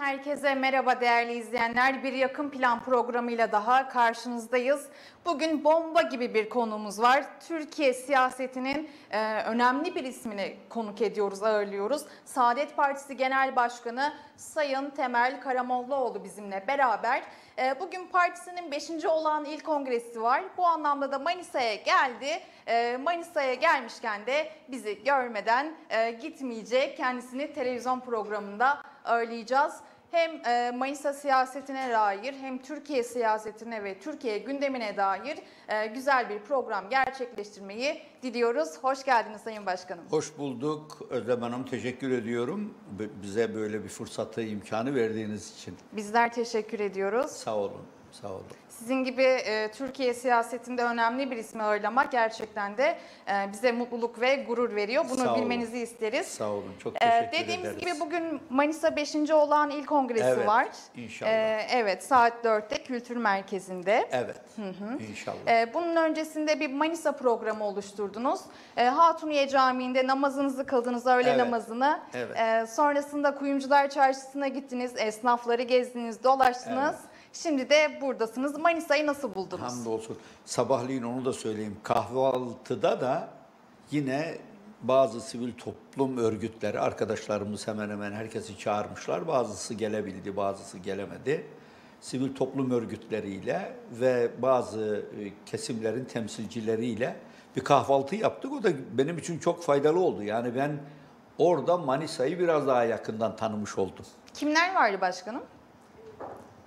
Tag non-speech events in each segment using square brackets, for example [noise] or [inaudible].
Herkese merhaba değerli izleyenler. Bir yakın plan programıyla daha karşınızdayız. Bugün bomba gibi bir konumuz var. Türkiye siyasetinin e, önemli bir ismini konuk ediyoruz, ağırlıyoruz. Saadet Partisi Genel Başkanı Sayın Temel Karamollaoğlu bizimle beraber. E, bugün partisinin 5. olan il kongresi var. Bu anlamda da Manisa'ya geldi. E, Manisa'ya gelmişken de bizi görmeden e, gitmeyecek. Kendisini televizyon programında ağırlayacağız. Hem e, Manisa siyasetine dair hem Türkiye siyasetine ve Türkiye gündemine dair e, güzel bir program gerçekleştirmeyi diliyoruz. Hoş geldiniz Sayın Başkanım. Hoş bulduk Özlem Hanım. Teşekkür ediyorum. Bize böyle bir fırsatı, imkanı verdiğiniz için. Bizler teşekkür ediyoruz. Sağ olun, sağ olun. Sizin gibi e, Türkiye siyasetinde önemli bir ismi ağırlamak gerçekten de e, bize mutluluk ve gurur veriyor. Bunu Sağ olun. bilmenizi isteriz. Sağ olun, çok Ee, teşekkür dediğimiz ederiz. gibi bugün Manisa 5. olan il kongresi Evet, var. inşallah. Ee, evet saat 4'te kültür merkezinde. Evet, inşallah. Ee, bunun öncesinde bir Manisa programı oluşturdunuz. Ee, Hatuniye Camii'nde namazınızı kıldınız, öğle Evet, namazını. evet. Ee, sonrasında Kuyumcular Çarşısı'na gittiniz, esnafları gezdiniz, dolaştınız. Şimdi de buradasınız. Manisa'yı nasıl buldunuz? Hamdolsun. Sabahleyin onu da söyleyeyim. Kahvaltıda da yine bazı sivil toplum örgütleri, arkadaşlarımız hemen hemen herkesi çağırmışlar. Bazısı gelebildi, bazısı gelemedi. Sivil toplum örgütleriyle ve bazı e, kesimlerin temsilcileriyle bir kahvaltı yaptık. O da benim için çok faydalı oldu. Yani ben orada Manisa'yı biraz daha yakından tanımış oldum. Kimler vardı başkanım?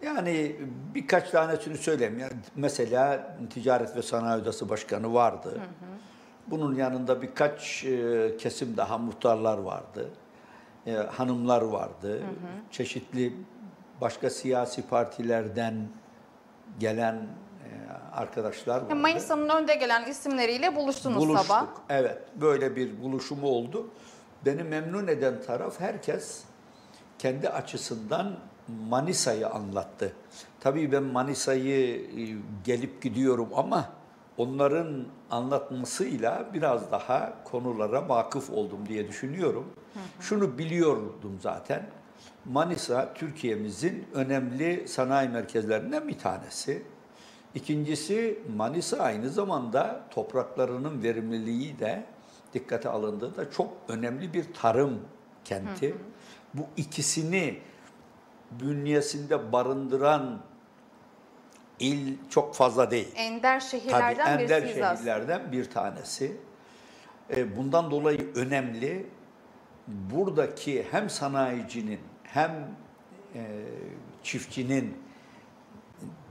Yani birkaç tanesini söyleyeyim. Yani mesela Ticaret ve Sanayi Odası Başkanı vardı. Bunun yanında birkaç e, kesim daha muhtarlar vardı. E, hanımlar vardı. Çeşitli başka siyasi partilerden gelen e, arkadaşlar vardı. Manisa'nın önde gelen isimleriyle buluştunuz Buluştuk. sabah. Evet, böyle bir buluşum oldu. Beni memnun eden taraf herkes kendi açısından Manisa'yı anlattı. Tabii ben Manisa'yı e, gelip gidiyorum ama onların anlatmasıyla biraz daha konulara vakıf oldum diye düşünüyorum. Şunu biliyordum zaten. Manisa Türkiye'mizin önemli sanayi merkezlerinden bir tanesi. İkincisi Manisa aynı zamanda topraklarının verimliliği de dikkate alındığında çok önemli bir tarım kenti. Bu ikisini bünyesinde barındıran il çok fazla değil. Ender Tabii şehirlerden ender birisiyiz aslında. şehirlerden bir tanesi. E, Bundan dolayı önemli buradaki hem sanayicinin hem e, çiftçinin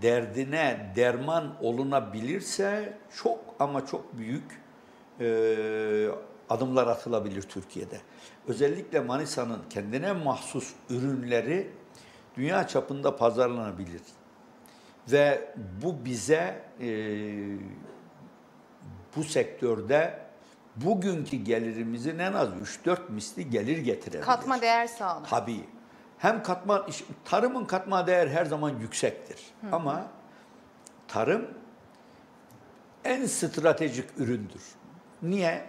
derdine derman olunabilirse çok ama çok büyük e, adımlar atılabilir Türkiye'de. Özellikle Manisa'nın kendine mahsus ürünleri dünya çapında pazarlanabilir. Ve bu bize e, bu sektörde bugünkü gelirimizin en az 3-4 misli gelir getirebilir. Katma değer sağlar. Tabii. Hem katma tarımın katma değer her zaman yüksektir. Ama tarım en stratejik üründür. Niye?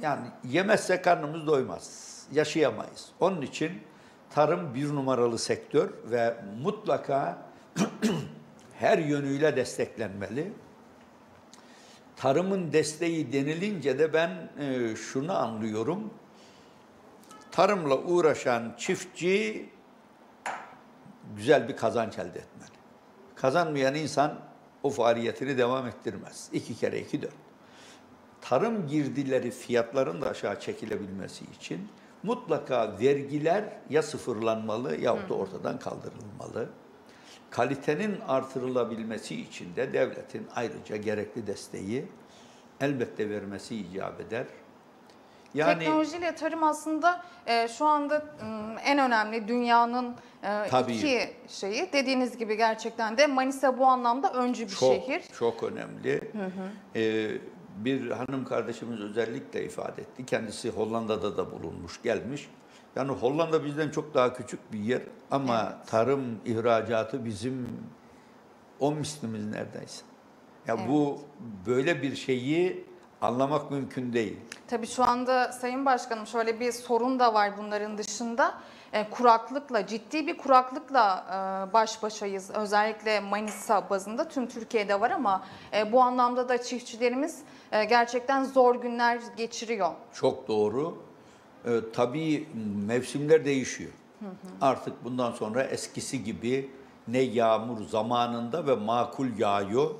Yani yemezse karnımız doymaz. Yaşayamayız. Onun için tarım bir numaralı sektör ve mutlaka [clears throat] her yönüyle desteklenmeli. Tarımın desteği denilince de ben e, şunu anlıyorum tarımla uğraşan çiftçi güzel bir kazanç elde etmeli. Kazanmayan insan o faaliyetini devam ettirmez. İki kere iki dört. Tarım girdileri fiyatların da aşağı çekilebilmesi için mutlaka vergiler ya sıfırlanmalı yahut da ortadan kaldırılmalı. Kalitenin artırılabilmesi için de devletin ayrıca gerekli desteği elbette vermesi icap eder. Teknolojiyle tarım aslında e, şu anda m, en önemli dünyanın e, Tabii. iki şeyi. Dediğiniz gibi gerçekten de Manisa bu anlamda öncü bir çok, şehir. Çok önemli. Ee, bir hanım kardeşimiz özellikle ifade etti. Kendisi Hollanda'da da bulunmuş, gelmiş. Yani Hollanda bizden çok daha küçük bir yer ama tarım ihracatı bizim on mislimiz neredeyse. Ya bu böyle bir şeyi anlamak mümkün değil. Tabii şu anda Sayın Başkanım şöyle bir sorun da var bunların dışında. e, kuraklıkla, ciddi bir kuraklıkla e, baş başayız. Özellikle Manisa bazında tüm Türkiye'de var ama e, bu anlamda da çiftçilerimiz e, gerçekten zor günler geçiriyor. Çok doğru. Ee, tabii mevsimler değişiyor. Artık bundan sonra eskisi gibi ne yağmur zamanında ve makul yağıyor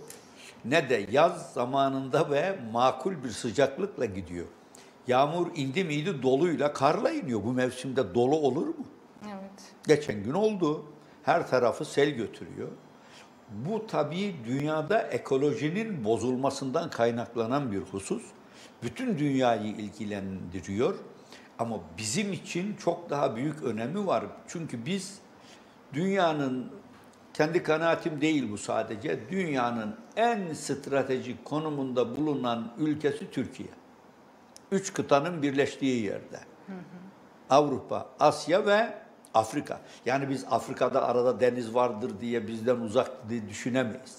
ne de yaz zamanında ve makul bir sıcaklıkla gidiyor. Yağmur indi miydi doluyla karla iniyor. Bu mevsimde dolu olur mu? Evet. Geçen gün oldu. Her tarafı sel götürüyor. Bu tabii dünyada ekolojinin bozulmasından kaynaklanan bir husus. Bütün dünyayı ilgilendiriyor. Ama bizim için çok daha büyük önemi var. Çünkü biz dünyanın kendi kanaatim değil bu sadece. Dünyanın en stratejik konumunda bulunan ülkesi Türkiye. Üç kıtanın birleştiği yerde. Avrupa, Asya ve Afrika. Yani biz Afrika'da arada deniz vardır diye bizden uzak diye düşünemeyiz.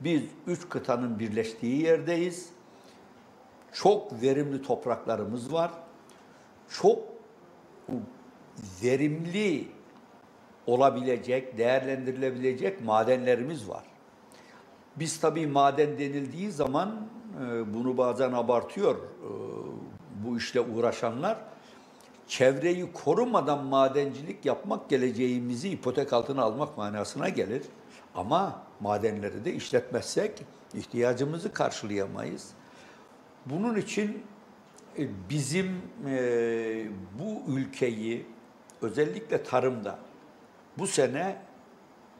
Biz üç kıtanın birleştiği yerdeyiz. Çok verimli topraklarımız var. Çok verimli olabilecek, değerlendirilebilecek madenlerimiz var. Biz tabii maden denildiği zaman e, bunu bazen abartıyor e, bu işle uğraşanlar. Çevreyi korumadan madencilik yapmak geleceğimizi ipotek altına almak manasına gelir. Ama madenleri de işletmezsek ihtiyacımızı karşılayamayız. Bunun için e, bizim e, bu ülkeyi özellikle tarımda bu sene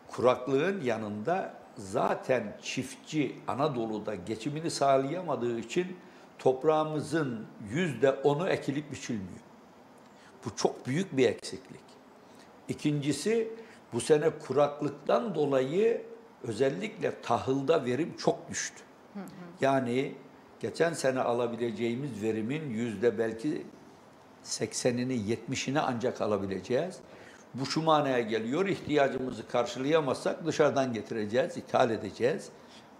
kuraklığın yanında zaten çiftçi Anadolu'da geçimini sağlayamadığı için toprağımızın yüzde onu ekilip biçilmiyor. Bu çok büyük bir eksiklik. İkincisi bu sene kuraklıktan dolayı özellikle tahılda verim çok düştü. Yani geçen sene alabileceğimiz verimin yüzde belki 80'ini 70'ini ancak alabileceğiz. Bu şu manaya geliyor, ihtiyacımızı karşılayamazsak dışarıdan getireceğiz, ithal edeceğiz.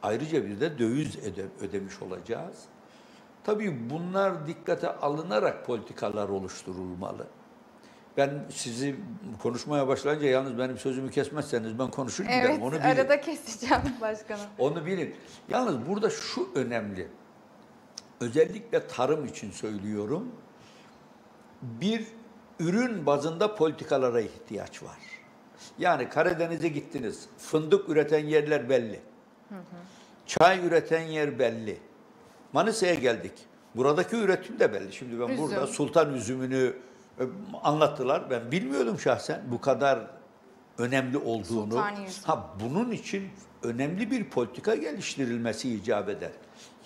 Ayrıca bir de döviz öde, ödemiş olacağız. Tabii bunlar dikkate alınarak politikalar oluşturulmalı. Ben sizi konuşmaya başlayınca yalnız benim sözümü kesmezseniz ben konuşur giderim. Evet, Onu bilin. arada keseceğim [laughs] başkanım. Onu bilin. Yalnız burada şu önemli. Özellikle tarım için söylüyorum. Bir ürün bazında politikalara ihtiyaç var. Yani Karadeniz'e gittiniz. Fındık üreten yerler belli. Çay üreten yer belli. Manisa'ya geldik. Buradaki üretim de belli. Şimdi ben Üzüm. burada sultan üzümünü e, anlattılar. Ben bilmiyordum şahsen bu kadar önemli olduğunu. Ha bunun için önemli bir politika geliştirilmesi icap eder.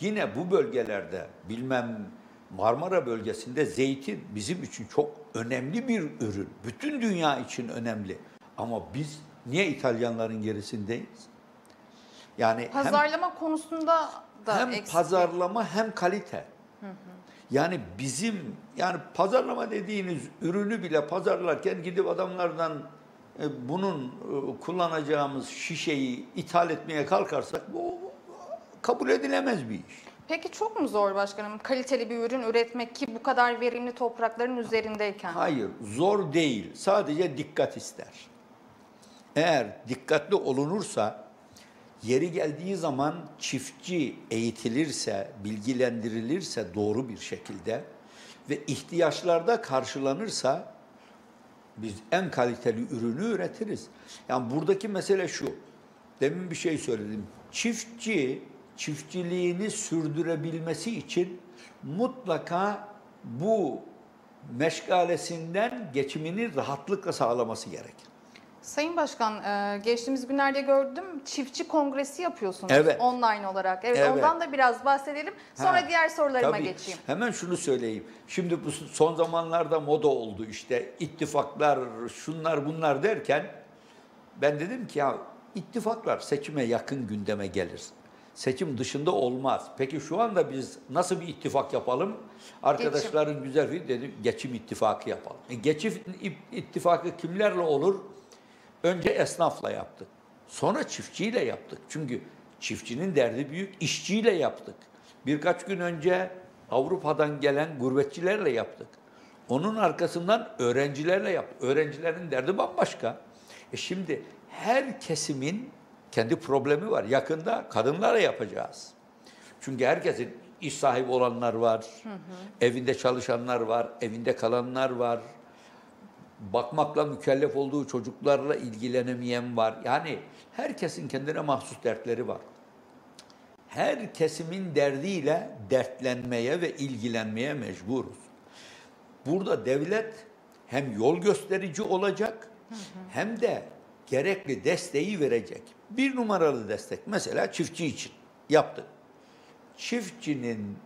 Yine bu bölgelerde bilmem Marmara bölgesinde zeytin bizim için çok önemli bir ürün. Bütün dünya için önemli. Ama biz niye İtalyanların gerisindeyiz? Yani hem- Pazarlama konusunda da hem eksik. pazarlama hem kalite. Yani bizim yani pazarlama dediğiniz ürünü bile pazarlarken gidip adamlardan e, bunun e, kullanacağımız şişeyi ithal etmeye kalkarsak bu kabul edilemez bir iş. Peki çok mu zor başkanım kaliteli bir ürün üretmek ki bu kadar verimli toprakların üzerindeyken? Hayır, zor değil. Sadece dikkat ister. Eğer dikkatli olunursa, yeri geldiği zaman çiftçi eğitilirse, bilgilendirilirse doğru bir şekilde ve ihtiyaçlarda karşılanırsa biz en kaliteli ürünü üretiriz. Yani buradaki mesele şu. Demin bir şey söyledim. Çiftçi çiftçiliğini sürdürebilmesi için mutlaka bu meşgalesinden geçimini rahatlıkla sağlaması gerekir. Sayın Başkan, e, geçtiğimiz günlerde gördüm çiftçi kongresi yapıyorsunuz Evet. online olarak. Evet, Evet. ondan da biraz bahsedelim. Sonra Ha, diğer sorularıma Tabii. geçeyim. Hemen şunu söyleyeyim. Şimdi bu son zamanlarda moda oldu işte ittifaklar, şunlar bunlar derken ben dedim ki ya ittifaklar seçime yakın gündeme gelir. Seçim dışında olmaz. Peki şu anda biz nasıl bir ittifak yapalım? Arkadaşların güzel bir dedi geçim ittifakı yapalım. E, geçim ittifakı kimlerle olur? Önce esnafla yaptık. Sonra çiftçiyle yaptık. Çünkü çiftçinin derdi büyük. işçiyle yaptık. Birkaç gün önce Avrupa'dan gelen gurbetçilerle yaptık. Onun arkasından öğrencilerle yaptı. Öğrencilerin derdi bambaşka. E şimdi her kesimin kendi problemi var. Yakında kadınlara yapacağız. Çünkü herkesin iş sahibi olanlar var, evinde çalışanlar var, evinde kalanlar var, bakmakla mükellef olduğu çocuklarla ilgilenemeyen var. Yani herkesin kendine mahsus dertleri var. Her kesimin derdiyle dertlenmeye ve ilgilenmeye mecburuz. Burada devlet hem yol gösterici olacak hem de gerekli desteği verecek. Bir numaralı destek mesela çiftçi için yaptı. Çiftçinin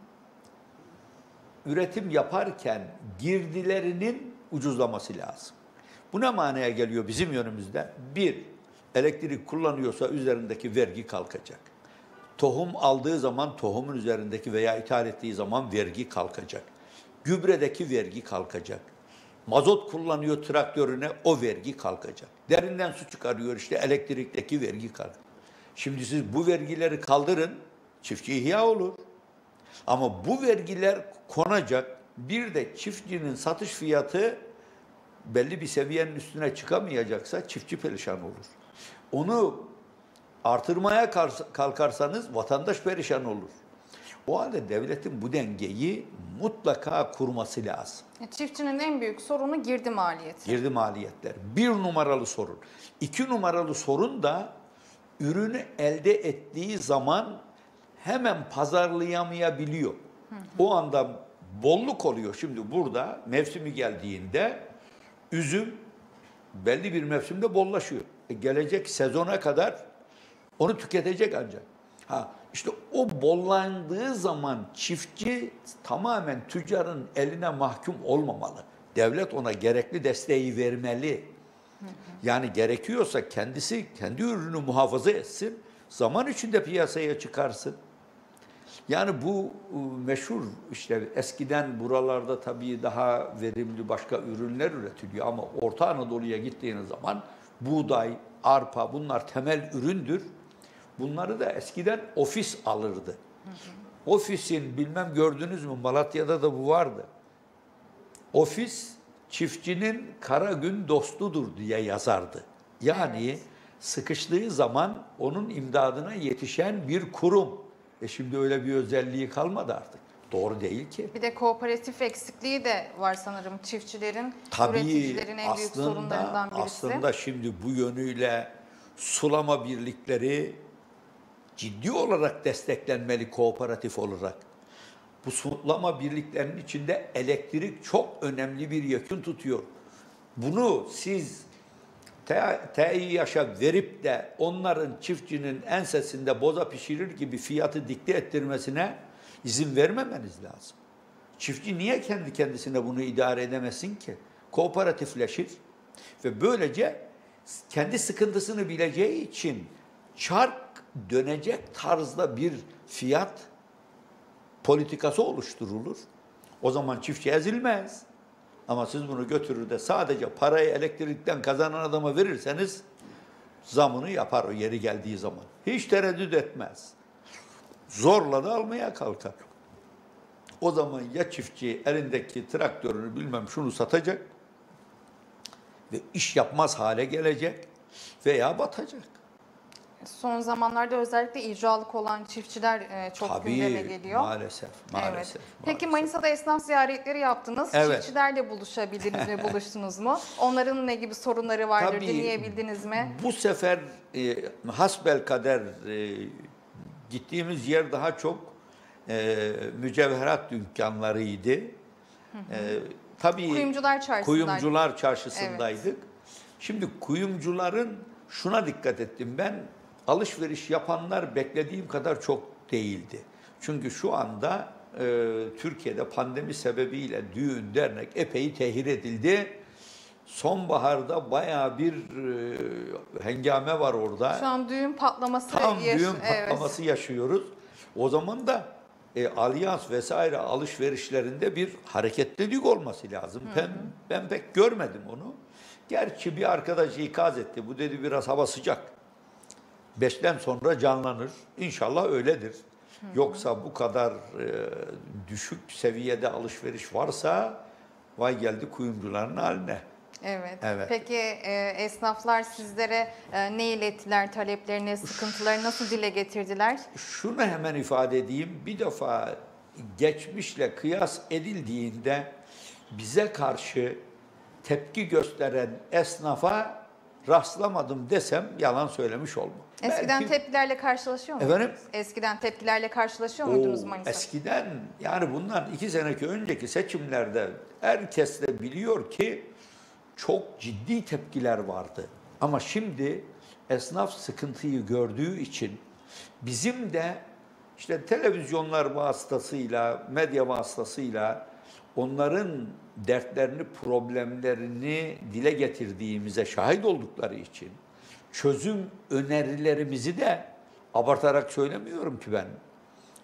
üretim yaparken girdilerinin ucuzlaması lazım. Bu ne manaya geliyor bizim yönümüzde? Bir, elektrik kullanıyorsa üzerindeki vergi kalkacak. Tohum aldığı zaman tohumun üzerindeki veya ithal ettiği zaman vergi kalkacak. Gübredeki vergi kalkacak. Mazot kullanıyor traktörüne o vergi kalkacak. Derinden su çıkarıyor işte elektrikteki vergi kalkacak. Şimdi siz bu vergileri kaldırın, çiftçi ihya olur. Ama bu vergiler konacak. Bir de çiftçinin satış fiyatı belli bir seviyenin üstüne çıkamayacaksa çiftçi perişan olur. Onu artırmaya kar- kalkarsanız vatandaş perişan olur. O halde devletin bu dengeyi mutlaka kurması lazım. E, Çiftçinin en büyük sorunu girdi maliyeti. Girdi maliyetler. Bir numaralı sorun. İki numaralı sorun da ürünü elde ettiği zaman hemen pazarlayamayabiliyor. O anda bolluk oluyor. Şimdi burada mevsimi geldiğinde üzüm belli bir mevsimde bollaşıyor. E, gelecek sezona kadar onu tüketecek ancak. Ha işte o bollandığı zaman çiftçi tamamen tüccarın eline mahkum olmamalı. Devlet ona gerekli desteği vermeli. Yani gerekiyorsa kendisi kendi ürünü muhafaza etsin. Zaman içinde piyasaya çıkarsın. Yani bu e, meşhur işte eskiden buralarda tabii daha verimli başka ürünler üretiliyor ama Orta Anadolu'ya gittiğiniz zaman buğday, arpa bunlar temel üründür. Bunları da eskiden ofis alırdı. Ofisin bilmem gördünüz mü Malatya'da da bu vardı. Ofis çiftçinin kara gün dostudur diye yazardı. Yani sıkıştığı zaman onun imdadına yetişen bir kurum. E şimdi öyle bir özelliği kalmadı artık. Doğru değil ki. Bir de kooperatif eksikliği de var sanırım çiftçilerin, Tabii üreticilerin en büyük aslında, sorunlarından birisi. aslında şimdi bu yönüyle sulama birlikleri ciddi olarak desteklenmeli kooperatif olarak. Bu sulama birliklerinin içinde elektrik çok önemli bir yakın tutuyor. Bunu siz TEİ yaşa verip de onların çiftçinin ensesinde boza pişirir gibi fiyatı dikte ettirmesine izin vermemeniz lazım. Çiftçi niye kendi kendisine bunu idare edemesin ki? Kooperatifleşir ve böylece kendi sıkıntısını bileceği için çark dönecek tarzda bir fiyat politikası oluşturulur. O zaman çiftçi ezilmez. Ama siz bunu götürür de sadece parayı elektrikten kazanan adama verirseniz zamını yapar o yeri geldiği zaman. Hiç tereddüt etmez. Zorla da almaya kalkar. O zaman ya çiftçi elindeki traktörünü bilmem şunu satacak ve iş yapmaz hale gelecek veya batacak. Son zamanlarda özellikle icralık olan çiftçiler e, çok gündeme geliyor. maalesef, maalesef. evet. Peki maalesef. Manisa'da esnaf ziyaretleri yaptınız. Evet. Çiftçilerle buluşabildiniz mi, [laughs] buluştunuz mu? Onların ne gibi sorunları vardır, Tabii, dinleyebildiniz mi? Bu sefer e, hasbel kader e, gittiğimiz yer daha çok e, mücevherat dükkanlarıydı. E, tabii Kuyumcular çarşısındaydı. kuyumcular çarşısındaydık. Şimdi kuyumcuların şuna dikkat ettim ben alışveriş yapanlar beklediğim kadar çok değildi. Çünkü şu anda e, Türkiye'de pandemi sebebiyle düğün dernek epey tehir edildi. Sonbaharda bayağı bir e, hengame var orada. Şu an düğün patlaması Tam yaş- düğün evet. patlaması yaşıyoruz. O zaman da e, alyans vesaire alışverişlerinde bir hareketlilik olması lazım. Ben, ben pek görmedim onu. Gerçi bir arkadaş ikaz etti. Bu dedi biraz hava sıcak. Beşten sonra canlanır. İnşallah öyledir. Yoksa bu kadar e, düşük seviyede alışveriş varsa vay geldi kuyumcuların haline. Evet. Evet. Peki e, esnaflar sizlere e, ne ilettiler? Taleplerini, sıkıntıları nasıl dile getirdiler? Şunu hemen ifade edeyim. Bir defa geçmişle kıyas edildiğinde bize karşı tepki gösteren esnafa rastlamadım desem yalan söylemiş olmam. Eskiden Belki- tepkilerle karşılaşıyor muydunuz? Efendim? Eskiden tepkilerle karşılaşıyor muydunuz Oo, Manisa'da? Eskiden yani bundan iki seneki önceki seçimlerde herkes de biliyor ki çok ciddi tepkiler vardı. Ama şimdi esnaf sıkıntıyı gördüğü için bizim de işte televizyonlar vasıtasıyla, medya vasıtasıyla onların dertlerini, problemlerini dile getirdiğimize şahit oldukları için çözüm önerilerimizi de abartarak söylemiyorum ki ben.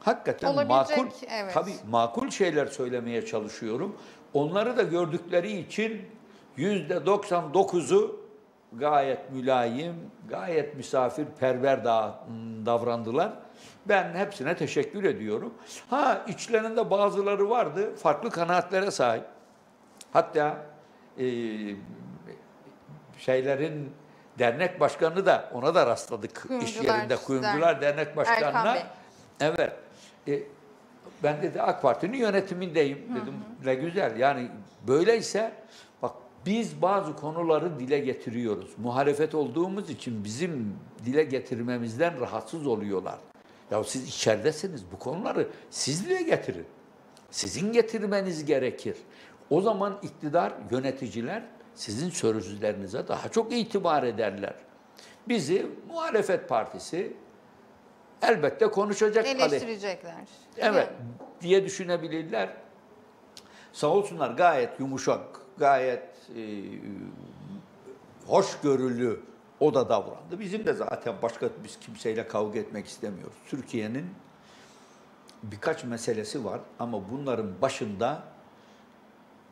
Hakikaten Olabilecek, makul, evet. tabii makul şeyler söylemeye çalışıyorum. Onları da gördükleri için yüzde 99'u gayet mülayim, gayet misafirperver da- davrandılar. Ben hepsine teşekkür ediyorum. Ha içlerinde bazıları vardı, farklı kanaatlere sahip. Hatta e, şeylerin dernek başkanı da ona da rastladık iş Kuyumcular yerinde kuyumcular dernek başkanına. Evet. E, ben dedi AK Parti'nin yönetimindeyim dedim. Ne güzel. Yani böyleyse bak biz bazı konuları dile getiriyoruz. Muhalefet olduğumuz için bizim dile getirmemizden rahatsız oluyorlar. Ya siz içeridesiniz. Bu konuları siz dile getirin. Sizin getirmeniz gerekir. O zaman iktidar, yöneticiler sizin sözlerinize daha çok itibar ederler. Bizi muhalefet partisi elbette konuşacak Eleştirecekler. Evet diye düşünebilirler. Sağ olsunlar gayet yumuşak, gayet e, hoşgörülü o da davrandı. Bizim de zaten başka biz kimseyle kavga etmek istemiyoruz. Türkiye'nin birkaç meselesi var ama bunların başında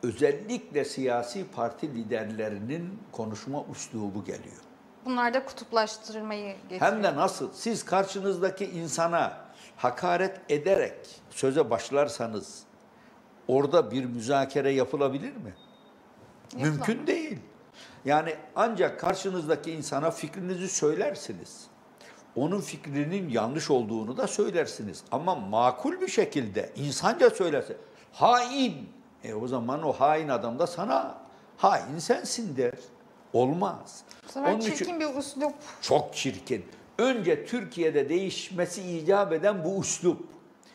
özellikle siyasi parti liderlerinin konuşma üslubu geliyor. Bunlar da kutuplaştırmayı getiriyor. Hem de nasıl? Siz karşınızdaki insana hakaret ederek söze başlarsanız orada bir müzakere yapılabilir mi? Yapılamaz. Mümkün değil. Yani ancak karşınızdaki insana fikrinizi söylersiniz. Onun fikrinin yanlış olduğunu da söylersiniz. Ama makul bir şekilde insanca söylerse hain. E o zaman o hain adam da sana hain sensin der. Olmaz. Onun için- çirkin bir uslup. çok çirkin. Önce Türkiye'de değişmesi icap eden bu üslup.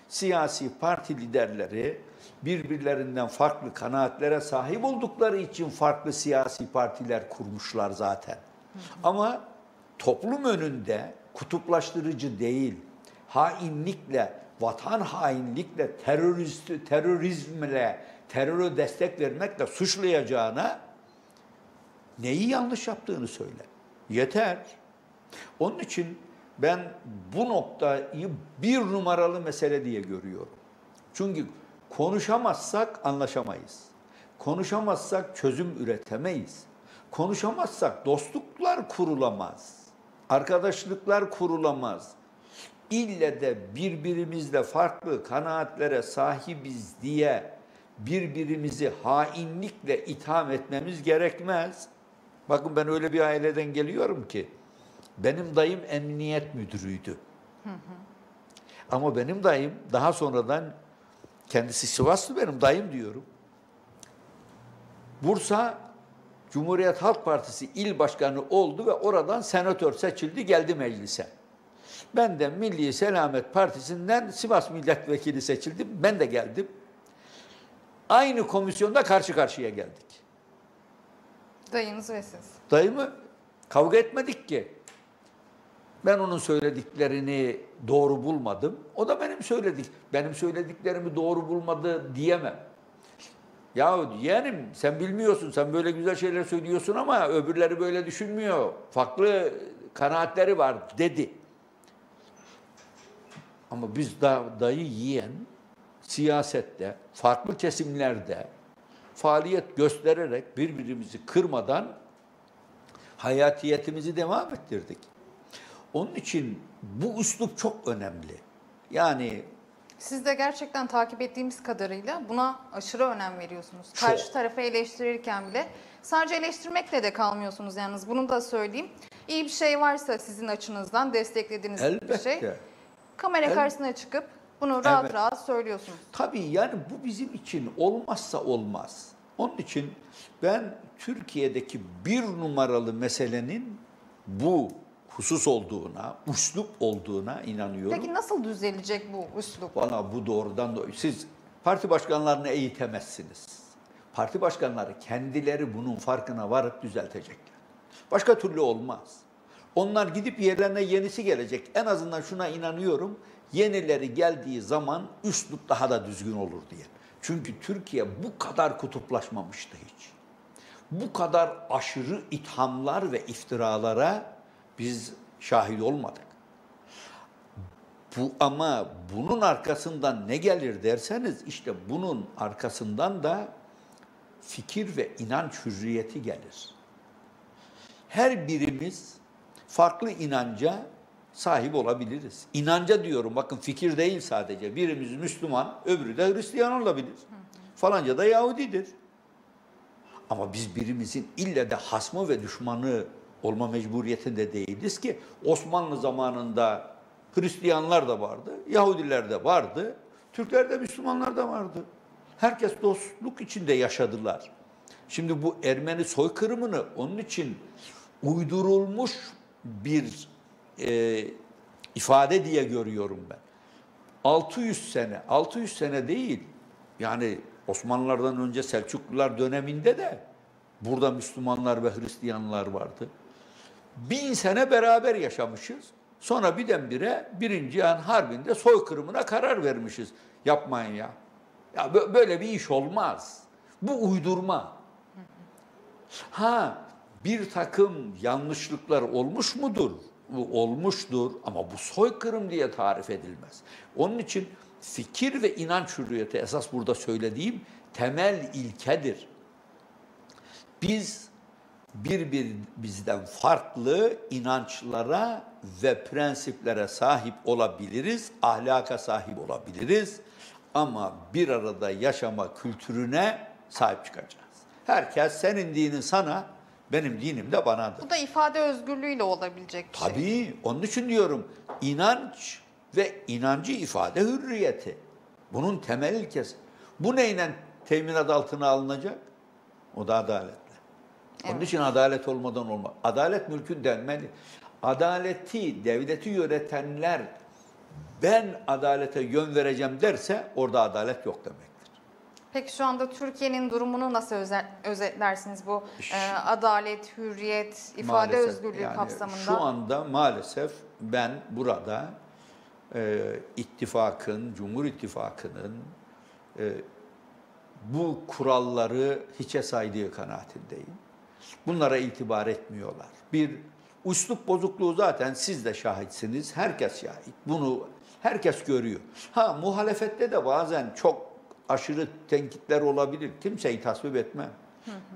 Siyasi parti liderleri birbirlerinden farklı kanaatlere sahip oldukları için farklı siyasi partiler kurmuşlar zaten. Ama toplum önünde kutuplaştırıcı değil, hainlikle, vatan hainlikle, terörist, terörizmle, teröre destek vermekle suçlayacağına neyi yanlış yaptığını söyle. Yeter. Onun için ben bu noktayı bir numaralı mesele diye görüyorum. Çünkü konuşamazsak anlaşamayız. Konuşamazsak çözüm üretemeyiz. Konuşamazsak dostluklar kurulamaz. Arkadaşlıklar kurulamaz. İlle de birbirimizle farklı kanaatlere sahibiz diye birbirimizi hainlikle itham etmemiz gerekmez. Bakın ben öyle bir aileden geliyorum ki benim dayım emniyet müdürüydü. Ama benim dayım daha sonradan kendisi Sivaslı benim dayım diyorum. Bursa Cumhuriyet Halk Partisi il başkanı oldu ve oradan senatör seçildi geldi meclise. Ben de Milli Selamet Partisi'nden Sivas milletvekili seçildim. Ben de geldim. Aynı komisyonda karşı karşıya geldik. Dayınız ve siz. Dayımı kavga etmedik ki. Ben onun söylediklerini doğru bulmadım. O da benim söyledik. Benim söylediklerimi doğru bulmadı diyemem. Ya yeğenim sen bilmiyorsun, sen böyle güzel şeyler söylüyorsun ama öbürleri böyle düşünmüyor. Farklı kanaatleri var dedi. Ama biz da dayı yiyen siyasette, farklı kesimlerde faaliyet göstererek birbirimizi kırmadan hayatiyetimizi devam ettirdik. Onun için bu üslup çok önemli. Yani Siz de gerçekten takip ettiğimiz kadarıyla buna aşırı önem veriyorsunuz. Çok. Karşı tarafı eleştirirken bile sadece eleştirmekle de kalmıyorsunuz yalnız bunu da söyleyeyim. İyi bir şey varsa sizin açınızdan desteklediğiniz bir Elbette. şey kamera El- karşısına çıkıp bunu rahat Evet. rahat söylüyorsunuz. Tabii yani bu bizim için olmazsa olmaz. Onun için ben Türkiye'deki bir numaralı meselenin bu husus olduğuna, uslup olduğuna inanıyorum. Peki nasıl düzelecek bu üslup? Valla bu doğrudan doğru. Siz parti başkanlarını eğitemezsiniz. Parti başkanları kendileri bunun farkına varıp düzeltecekler. Başka türlü olmaz. Onlar gidip yerlerine yenisi gelecek. En azından şuna inanıyorum. Yenileri geldiği zaman üslup daha da düzgün olur diye. Çünkü Türkiye bu kadar kutuplaşmamıştı hiç. Bu kadar aşırı ithamlar ve iftiralara biz şahit olmadık. Bu ama bunun arkasından ne gelir derseniz işte bunun arkasından da fikir ve inanç hürriyeti gelir. Her birimiz farklı inanca sahip olabiliriz. İnanca diyorum bakın fikir değil sadece. Birimiz Müslüman, öbürü de Hristiyan olabilir. Falanca da Yahudidir. Ama biz birimizin ille de hasmı ve düşmanı olma mecburiyetinde değiliz ki Osmanlı zamanında Hristiyanlar da vardı, Yahudiler de vardı, Türkler de Müslümanlar da vardı. Herkes dostluk içinde yaşadılar. Şimdi bu Ermeni soykırımını onun için uydurulmuş bir e, ifade diye görüyorum ben. 600 sene, 600 sene değil. Yani Osmanlılardan önce Selçuklular döneminde de burada Müslümanlar ve Hristiyanlar vardı. Bin sene beraber yaşamışız. Sonra birdenbire Birinci Cihan Harbi'nde soykırımına karar vermişiz. Yapmayın ya. Ya bö- böyle bir iş olmaz. Bu uydurma. Ha bir takım yanlışlıklar olmuş mudur? Olmuştur ama bu soykırım diye tarif edilmez. Onun için fikir ve inanç hürriyeti esas burada söylediğim temel ilkedir. Biz birbirimizden farklı inançlara ve prensiplere sahip olabiliriz, ahlaka sahip olabiliriz ama bir arada yaşama kültürüne sahip çıkacağız. Herkes senin dinin sana, benim dinim de banadır. Bu da ifade özgürlüğüyle olabilecek bir şey. Tabii onun için diyorum inanç ve inancı ifade hürriyeti. Bunun temel ilkesi. Bu neyle teminat altına alınacak? O da adaletle. Onun Evet. için adalet olmadan olmaz. Adalet mülkün denmeli. Adaleti, devleti yönetenler ben adalete yön vereceğim derse orada adalet yok demektir. Peki şu anda Türkiye'nin durumunu nasıl öze- özetlersiniz bu e, adalet, hürriyet, ifade Maalesef, özgürlüğü yani kapsamında? Şu anda maalesef ben burada e, ittifakın, Cumhur İttifakı'nın e, bu kuralları hiçe saydığı kanaatindeyim. Bunlara itibar etmiyorlar. Bir üslup bozukluğu zaten siz de şahitsiniz, herkes şahit. Bunu herkes görüyor. Ha muhalefette de bazen çok aşırı tenkitler olabilir. Kimseyi tasvip etmem.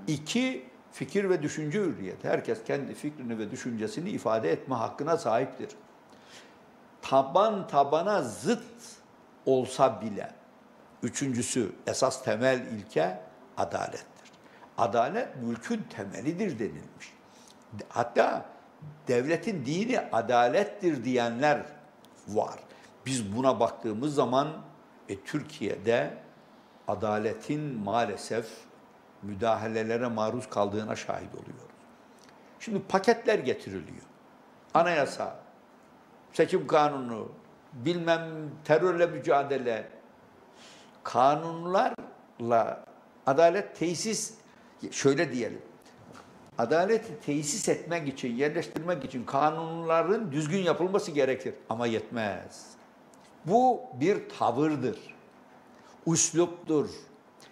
İki, fikir ve düşünce hürriyeti. Herkes kendi fikrini ve düşüncesini ifade etme hakkına sahiptir. Taban tabana zıt olsa bile üçüncüsü esas temel ilke adalettir. Adalet mülkün temelidir denilmiş. Hatta devletin dini adalettir diyenler var. Biz buna baktığımız zaman e, Türkiye'de adaletin maalesef müdahalelere maruz kaldığına şahit oluyoruz. Şimdi paketler getiriliyor. Anayasa, seçim kanunu, bilmem terörle mücadele, kanunlarla adalet tesis, şöyle diyelim, adaleti tesis etmek için, yerleştirmek için kanunların düzgün yapılması gerekir ama yetmez. Bu bir tavırdır, üsluptur,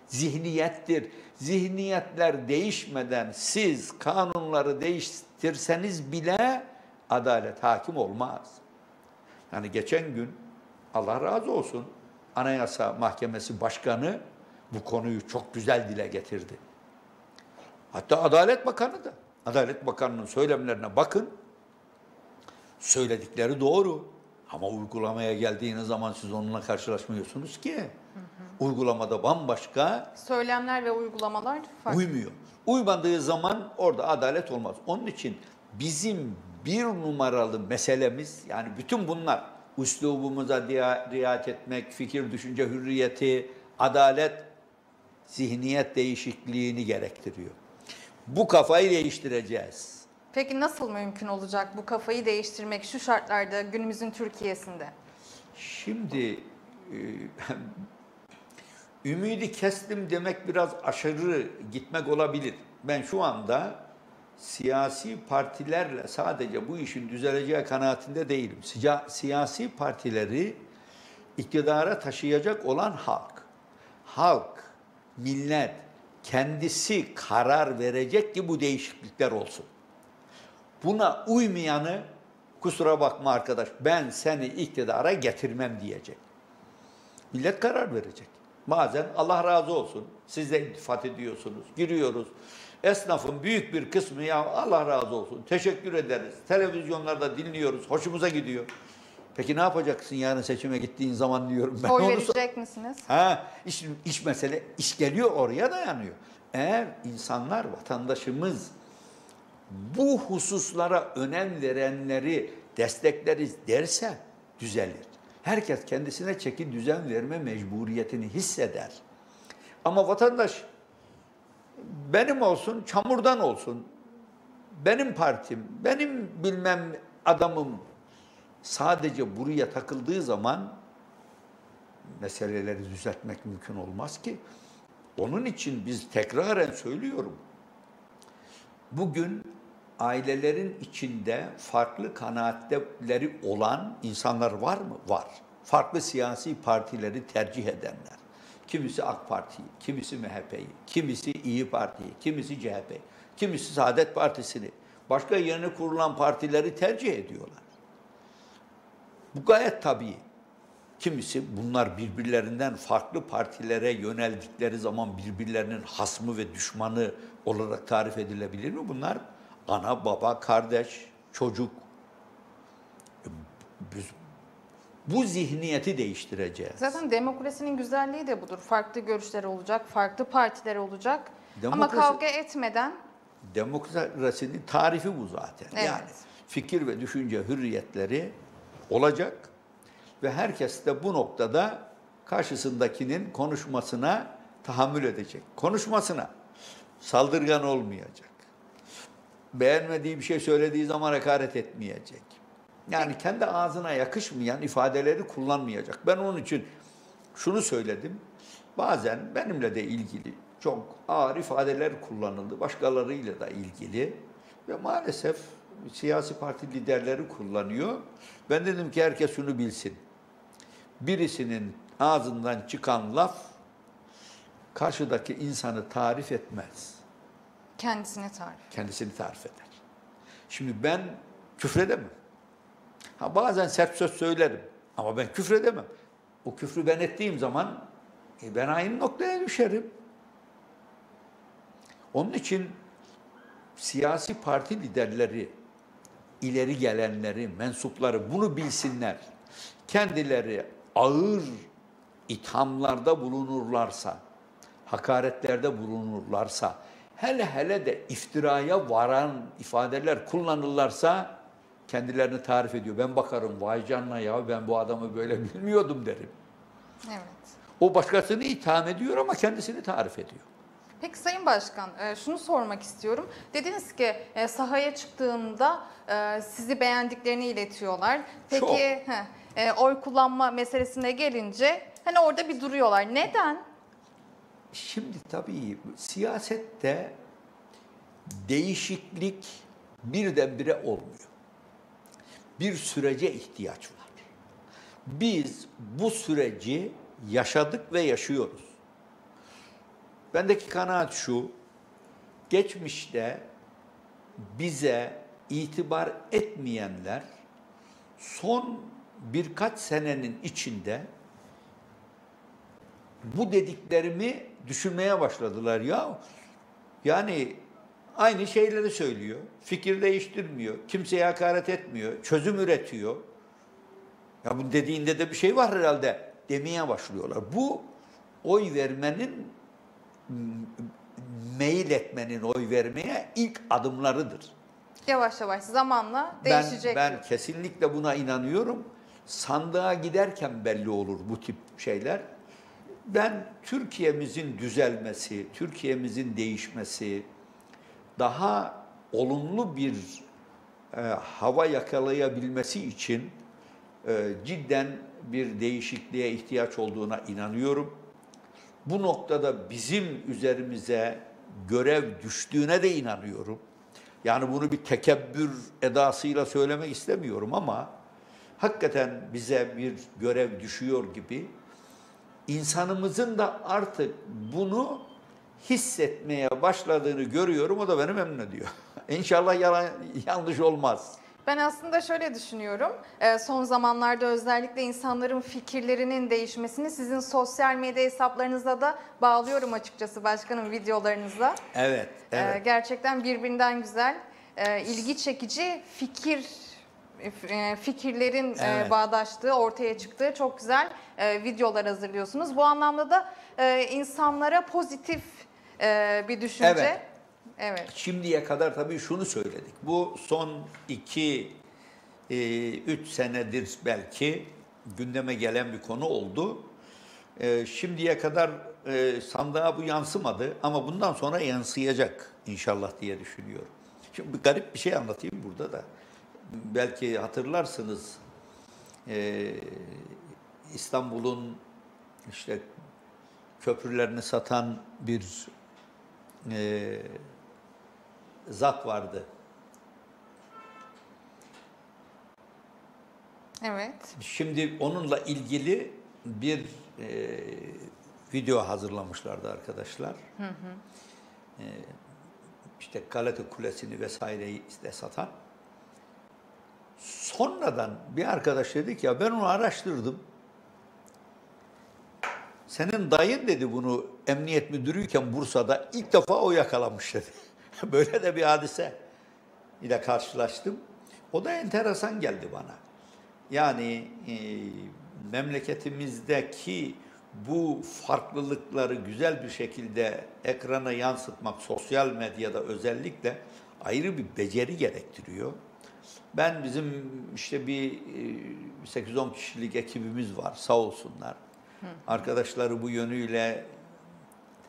zihniyettir. Zihniyetler değişmeden siz kanunları değiştirseniz bile adalet hakim olmaz. Yani geçen gün Allah razı olsun Anayasa Mahkemesi Başkanı bu konuyu çok güzel dile getirdi. Hatta Adalet Bakanı da. Adalet Bakanı'nın söylemlerine bakın. Söyledikleri doğru. Ama uygulamaya geldiğiniz zaman siz onunla karşılaşmıyorsunuz ki. Uygulamada bambaşka Söylemler ve uygulamalar farklı. uymuyor. Uymadığı zaman orada adalet olmaz. Onun için bizim bir numaralı meselemiz yani bütün bunlar üslubumuza riayet etmek, fikir düşünce hürriyeti, adalet, zihniyet değişikliğini gerektiriyor. Bu kafayı değiştireceğiz. Peki nasıl mümkün olacak bu kafayı değiştirmek şu şartlarda günümüzün Türkiye'sinde? Şimdi e, [laughs] ümidi kestim demek biraz aşırı gitmek olabilir. Ben şu anda siyasi partilerle sadece bu işin düzeleceği kanaatinde değilim. Siyasi partileri iktidara taşıyacak olan halk. Halk, millet kendisi karar verecek ki bu değişiklikler olsun. Buna uymayanı kusura bakma arkadaş ben seni iktidara getirmem diyecek. Millet karar verecek. Bazen Allah razı olsun siz de iltifat ediyorsunuz, giriyoruz. Esnafın büyük bir kısmı ya Allah razı olsun teşekkür ederiz. Televizyonlarda dinliyoruz, hoşumuza gidiyor. Peki ne yapacaksın yarın seçime gittiğin zaman diyorum ben Oy onu verecek misiniz? Ha, iş, iş mesele, iş geliyor oraya dayanıyor. Eğer insanlar, vatandaşımız bu hususlara önem verenleri destekleriz derse düzelir. Herkes kendisine çeki düzen verme mecburiyetini hisseder. Ama vatandaş benim olsun, çamurdan olsun, benim partim, benim bilmem adamım sadece buraya takıldığı zaman meseleleri düzeltmek mümkün olmaz ki. Onun için biz tekraren söylüyorum. Bugün ailelerin içinde farklı kanaatleri olan insanlar var mı? Var. Farklı siyasi partileri tercih edenler. Kimisi AK Parti'yi, kimisi MHP'yi, kimisi İyi Parti'yi, kimisi CHP, kimisi Saadet Partisi'ni, başka yeni kurulan partileri tercih ediyorlar. Bu gayet tabii. Kimisi bunlar birbirlerinden farklı partilere yöneldikleri zaman birbirlerinin hasmı ve düşmanı olarak tarif edilebilir mi? Bunlar ana, baba, kardeş, çocuk. Biz bu zihniyeti değiştireceğiz. Zaten demokrasinin güzelliği de budur. Farklı görüşler olacak, farklı partiler olacak. Ama Demokrasi- kavga etmeden Demokrasinin tarifi bu zaten. Evet. Yani fikir ve düşünce hürriyetleri olacak ve herkes de bu noktada karşısındakinin konuşmasına tahammül edecek. Konuşmasına saldırgan olmayacak. Beğenmediği bir şey söylediği zaman hakaret etmeyecek. Yani kendi ağzına yakışmayan ifadeleri kullanmayacak. Ben onun için şunu söyledim. Bazen benimle de ilgili çok ağır ifadeler kullanıldı. Başkalarıyla da ilgili. Ve maalesef siyasi parti liderleri kullanıyor. Ben dedim ki herkes şunu bilsin. Birisinin ağzından çıkan laf karşıdaki insanı tarif etmez kendisine tarif. kendisini tarif eder. Şimdi ben küfredemem. Ha bazen sert söz söylerim ama ben küfredemem. O küfrü ben ettiğim zaman e, ben aynı noktaya düşerim. Onun için siyasi parti liderleri, ileri gelenleri, mensupları bunu bilsinler. Kendileri ağır ithamlarda bulunurlarsa, hakaretlerde bulunurlarsa, hele hele de iftiraya varan ifadeler kullanırlarsa kendilerini tarif ediyor. Ben bakarım vay canına ya ben bu adamı böyle bilmiyordum derim. Evet. O başkasını itham ediyor ama kendisini tarif ediyor. Peki Sayın Başkan, e, şunu sormak istiyorum. Dediniz ki e, sahaya çıktığında e, sizi beğendiklerini iletiyorlar. Peki heh, oy kullanma meselesine gelince hani orada bir duruyorlar. Neden? Şimdi tabii siyasette değişiklik birdenbire olmuyor. Bir sürece ihtiyaç var. Biz bu süreci yaşadık ve yaşıyoruz. Bendeki kanaat şu, geçmişte bize itibar etmeyenler son birkaç senenin içinde bu dediklerimi düşünmeye başladılar ya. Yani aynı şeyleri söylüyor. Fikir değiştirmiyor. Kimseye hakaret etmiyor. Çözüm üretiyor. Ya bu dediğinde de bir şey var herhalde demeye başlıyorlar. Bu oy vermenin meyil etmenin oy vermeye ilk adımlarıdır. Yavaş yavaş zamanla Ben, değişecek. ben kesinlikle buna inanıyorum. Sandığa giderken belli olur bu tip şeyler. Ben Türkiye'mizin düzelmesi, Türkiye'mizin değişmesi, daha olumlu bir e, hava yakalayabilmesi için e, cidden bir değişikliğe ihtiyaç olduğuna inanıyorum. Bu noktada bizim üzerimize görev düştüğüne de inanıyorum. Yani bunu bir tekebbür edasıyla söylemek istemiyorum ama hakikaten bize bir görev düşüyor gibi insanımızın da artık bunu hissetmeye başladığını görüyorum. O da beni memnun ediyor. [laughs] İnşallah yalan, yanlış olmaz. Ben aslında şöyle düşünüyorum. Ee, Son zamanlarda özellikle insanların fikirlerinin değişmesini sizin sosyal medya hesaplarınıza da bağlıyorum açıkçası başkanım videolarınıza. Evet, Ee, evet. Gerçekten birbirinden güzel, e, ilgi çekici fikir fikirlerin e, Evet. bağdaştığı, ortaya çıktığı çok güzel e, videolar hazırlıyorsunuz. Bu anlamda da e, insanlara pozitif e, bir düşünce. Evet. Evet. Şimdiye kadar tabii şunu söyledik. Bu son iki, e, üç senedir belki gündeme gelen bir konu oldu. E, şimdiye kadar e, sandığa bu yansımadı ama bundan sonra yansıyacak inşallah diye düşünüyorum. Şimdi garip bir şey anlatayım burada da. Belki hatırlarsınız e, İstanbul'un işte köprülerini satan bir e, zat vardı. Evet. Şimdi onunla ilgili bir e, video hazırlamışlardı arkadaşlar. E, işte Galata Kulesi'ni vesaireyi de satan. Sonradan bir arkadaş dedi ki ya ben onu araştırdım. Senin dayın dedi bunu emniyet müdürüyken Bursa'da ilk defa o yakalamış dedi. [laughs] Böyle de bir hadise ile karşılaştım. O da enteresan geldi bana. Yani e, memleketimizdeki bu farklılıkları güzel bir şekilde ekrana yansıtmak sosyal medyada özellikle ayrı bir beceri gerektiriyor. Ben bizim işte bir e, 8-10 kişilik ekibimiz var sağ olsunlar. Arkadaşları bu yönüyle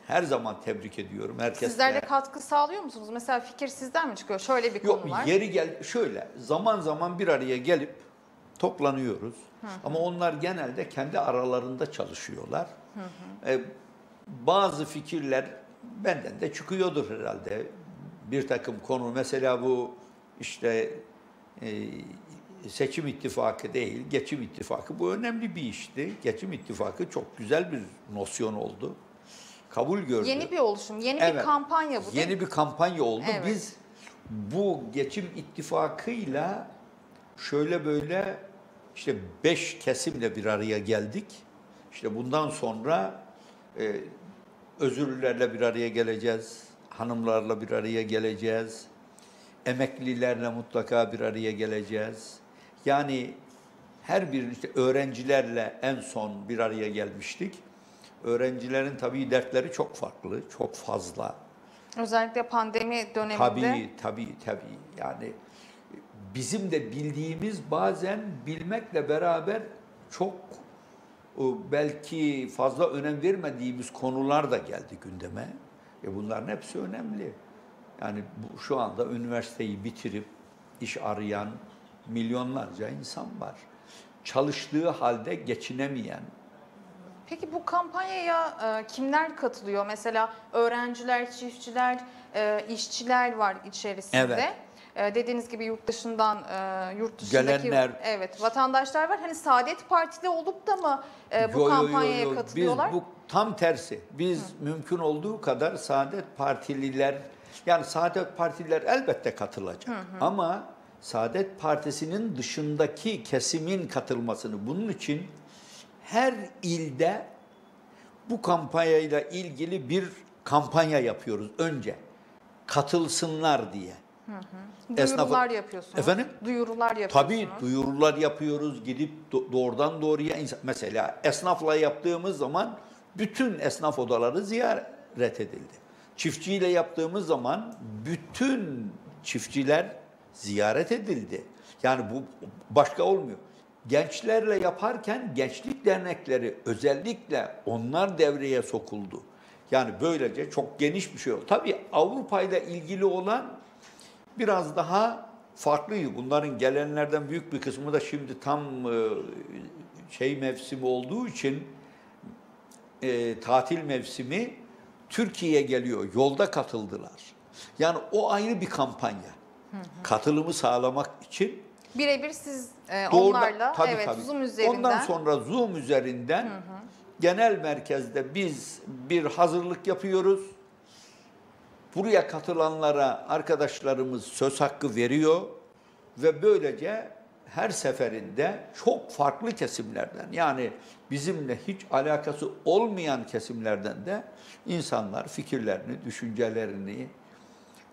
her zaman tebrik ediyorum. Herkes Sizler de katkı sağlıyor musunuz? Mesela fikir sizden mi çıkıyor? Şöyle bir Yok konu var. yeri gel şöyle zaman zaman bir araya gelip toplanıyoruz. Ama onlar genelde kendi aralarında çalışıyorlar. E, bazı fikirler benden de çıkıyordur herhalde. Bir takım konu mesela bu işte e, seçim ittifakı değil, geçim ittifakı. Bu önemli bir işti. Geçim ittifakı çok güzel bir nosyon oldu. Kabul gördü. Yeni bir oluşum, yeni bir Evet. kampanya bu Yeni bir kampanya oldu. Evet. Biz bu geçim ittifakıyla şöyle böyle işte beş kesimle bir araya geldik. İşte bundan sonra e, özürlülerle bir araya geleceğiz. Hanımlarla bir araya geleceğiz. Emeklilerle mutlaka bir araya geleceğiz. Yani her bir işte öğrencilerle en son bir araya gelmiştik. Öğrencilerin tabii dertleri çok farklı, çok fazla. Özellikle pandemi döneminde. Tabii, tabii, tabii. Yani bizim de bildiğimiz bazen bilmekle beraber çok e, belki fazla önem vermediğimiz konular da geldi gündeme. E bunların hepsi önemli. Yani bu, şu anda üniversiteyi bitirip iş arayan milyonlarca insan var. Çalıştığı halde geçinemeyen, Peki bu kampanyaya e, kimler katılıyor? Mesela öğrenciler, çiftçiler, e, işçiler var içerisinde. Evet. E, dediğiniz gibi yurt dışından, e, yurt dışındaki Gelenler. evet vatandaşlar var. Hani Saadet Partili olup da mı e, bu Yo, yo, yo, kampanyaya yo. katılıyorlar? Biz bu tam tersi. Biz mümkün olduğu kadar Saadet Partililer yani Saadet Partililer elbette katılacak. Ama Saadet Partisi'nin dışındaki kesimin katılmasını bunun için her ilde bu kampanyayla ilgili bir kampanya yapıyoruz önce. Katılsınlar diye. Esnafı- Duyurular yapıyorsunuz. Efendim? Duyurular yapıyorsunuz. Tabii duyurular yapıyoruz. Gidip do- doğrudan doğruya insan, mesela esnafla yaptığımız zaman bütün esnaf odaları ziyaret edildi. Çiftçiyle yaptığımız zaman bütün çiftçiler ziyaret edildi. Yani bu başka olmuyor. Gençlerle yaparken gençlik dernekleri özellikle onlar devreye sokuldu. Yani böylece çok geniş bir şey oldu. Tabii Avrupa ile ilgili olan biraz daha farklıydı. Bunların gelenlerden büyük bir kısmı da şimdi tam e, şey mevsimi olduğu için e, tatil mevsimi Türkiye'ye geliyor. Yolda katıldılar. Yani o ayrı bir kampanya. Katılımı sağlamak için Birebir siz e, Doğrudan- onlarla tabii, evet tabii. Zoom üzerinden Ondan sonra Zoom üzerinden genel merkezde biz bir hazırlık yapıyoruz. Buraya katılanlara arkadaşlarımız söz hakkı veriyor ve böylece her seferinde çok farklı kesimlerden yani bizimle hiç alakası olmayan kesimlerden de insanlar fikirlerini, düşüncelerini,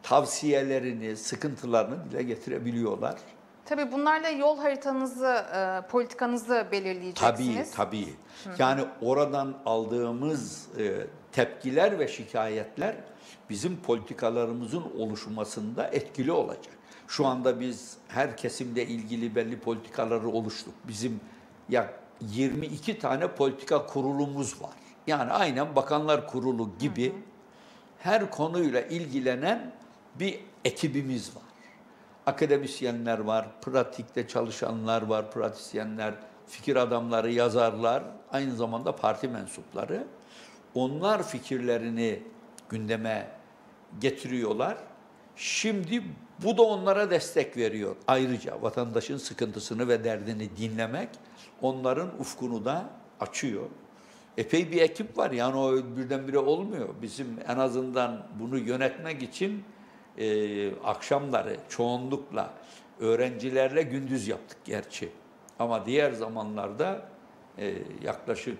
tavsiyelerini, sıkıntılarını dile getirebiliyorlar. Tabii bunlarla yol haritanızı, e, politikanızı Tabii, belirleyeceksiniz. tabii. Yani oradan aldığımız e, tepkiler ve şikayetler bizim politikalarımızın oluşmasında etkili olacak. Şu anda biz her kesimle ilgili belli politikaları oluştuk. Bizim ya 22 tane politika kurulumuz var. Yani aynen bakanlar kurulu gibi her konuyla ilgilenen bir ekibimiz var akademisyenler var, pratikte çalışanlar var, pratisyenler, fikir adamları, yazarlar, aynı zamanda parti mensupları. Onlar fikirlerini gündeme getiriyorlar. Şimdi bu da onlara destek veriyor. Ayrıca vatandaşın sıkıntısını ve derdini dinlemek onların ufkunu da açıyor. Epey bir ekip var yani o birdenbire olmuyor. Bizim en azından bunu yönetmek için e, akşamları çoğunlukla öğrencilerle gündüz yaptık gerçi. Ama diğer zamanlarda e, yaklaşık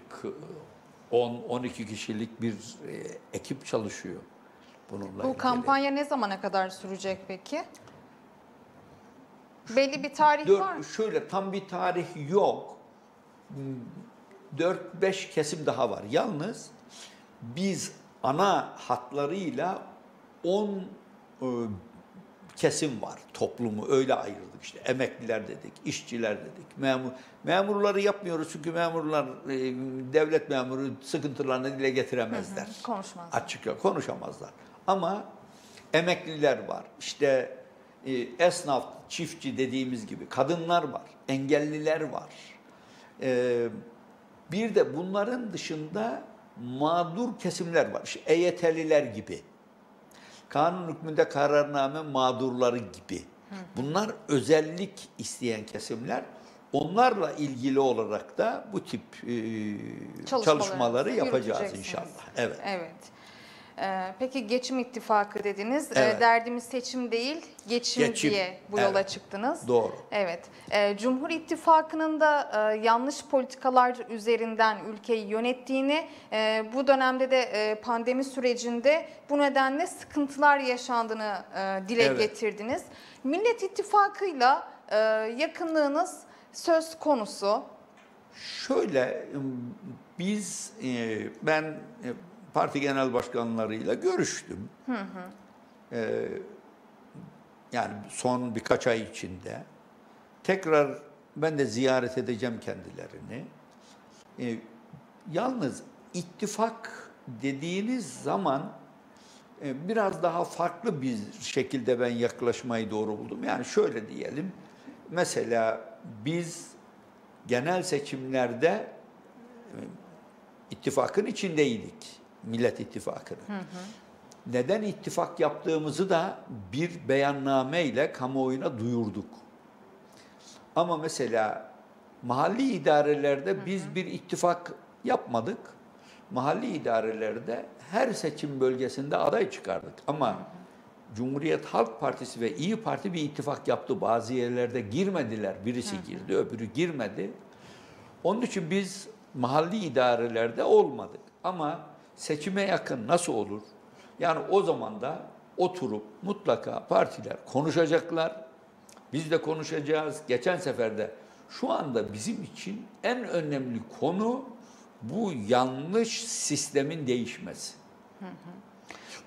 10-12 kişilik bir e, ekip çalışıyor bununla Bu ilgili. kampanya ne zamana kadar sürecek peki? Belli bir tarih Dört- var mı? Şöyle tam bir tarih yok. 4-5 kesim daha var. Yalnız biz ana hatlarıyla 10 e, kesim var toplumu öyle ayırdık işte emekliler dedik, işçiler dedik, memur memurları yapmıyoruz çünkü memurlar e, devlet memuru sıkıntılarını dile getiremezler. Konuşmaz. Açıkça konuşamazlar. Ama emekliler var. İşte e, esnaf, çiftçi dediğimiz gibi kadınlar var, engelliler var. E, bir de bunların dışında mağdur kesimler var. İşte EYT'liler gibi. Kanun hükmünde kararname mağdurları gibi. Bunlar özellik isteyen kesimler. Onlarla ilgili olarak da bu tip e, çalışmaları yapacağız inşallah. Evet. Evet. Ee, peki geçim ittifakı dediniz. Ee, Evet. derdimiz seçim değil, geçim, Geçim, diye bu yola evet. çıktınız. Doğru. Evet. Ee, Cumhur İttifakı'nın da e, yanlış politikalar üzerinden ülkeyi yönettiğini, e, bu dönemde de e, pandemi sürecinde bu nedenle sıkıntılar yaşandığını e, dile Evet. getirdiniz. Millet İttifakı'yla e, yakınlığınız söz konusu. Şöyle biz ben parti genel başkanlarıyla görüştüm. E, yani son birkaç ay içinde tekrar ben de ziyaret edeceğim kendilerini. E, yalnız ittifak dediğiniz zaman e, biraz daha farklı bir şekilde ben yaklaşmayı doğru buldum. Yani şöyle diyelim, mesela biz genel seçimlerde e, ittifakın içindeydik, Millet İttifakı'nın. Neden ittifak yaptığımızı da bir beyanname ile kamuoyuna duyurduk. Ama mesela mahalli idarelerde biz bir ittifak yapmadık. Mahalli idarelerde her seçim bölgesinde aday çıkardık. Ama Cumhuriyet Halk Partisi ve İyi Parti bir ittifak yaptı. Bazı yerlerde girmediler. Birisi girdi, öbürü girmedi. Onun için biz mahalli idarelerde olmadık. Ama seçime yakın nasıl olur? Yani o zaman da oturup mutlaka partiler konuşacaklar. Biz de konuşacağız. Geçen seferde şu anda bizim için en önemli konu bu yanlış sistemin değişmesi.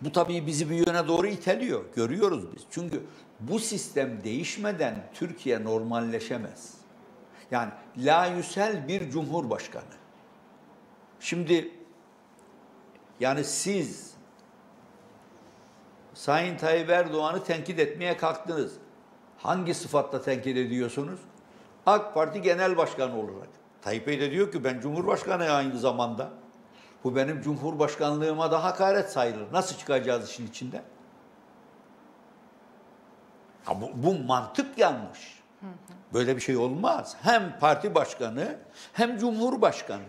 Bu tabii bizi bir yöne doğru iteliyor. Görüyoruz biz. Çünkü bu sistem değişmeden Türkiye normalleşemez. Yani layüsel bir cumhurbaşkanı. Şimdi yani siz Sayın Tayyip Erdoğan'ı tenkit etmeye kalktınız. Hangi sıfatla tenkit ediyorsunuz? AK Parti Genel Başkanı olarak. Tayyip Bey de diyor ki ben Cumhurbaşkanı aynı zamanda. Bu benim Cumhurbaşkanlığıma da hakaret sayılır. Nasıl çıkacağız işin içinde? Ha, bu, bu mantık yanlış. Böyle bir şey olmaz. Hem parti başkanı hem cumhurbaşkanı.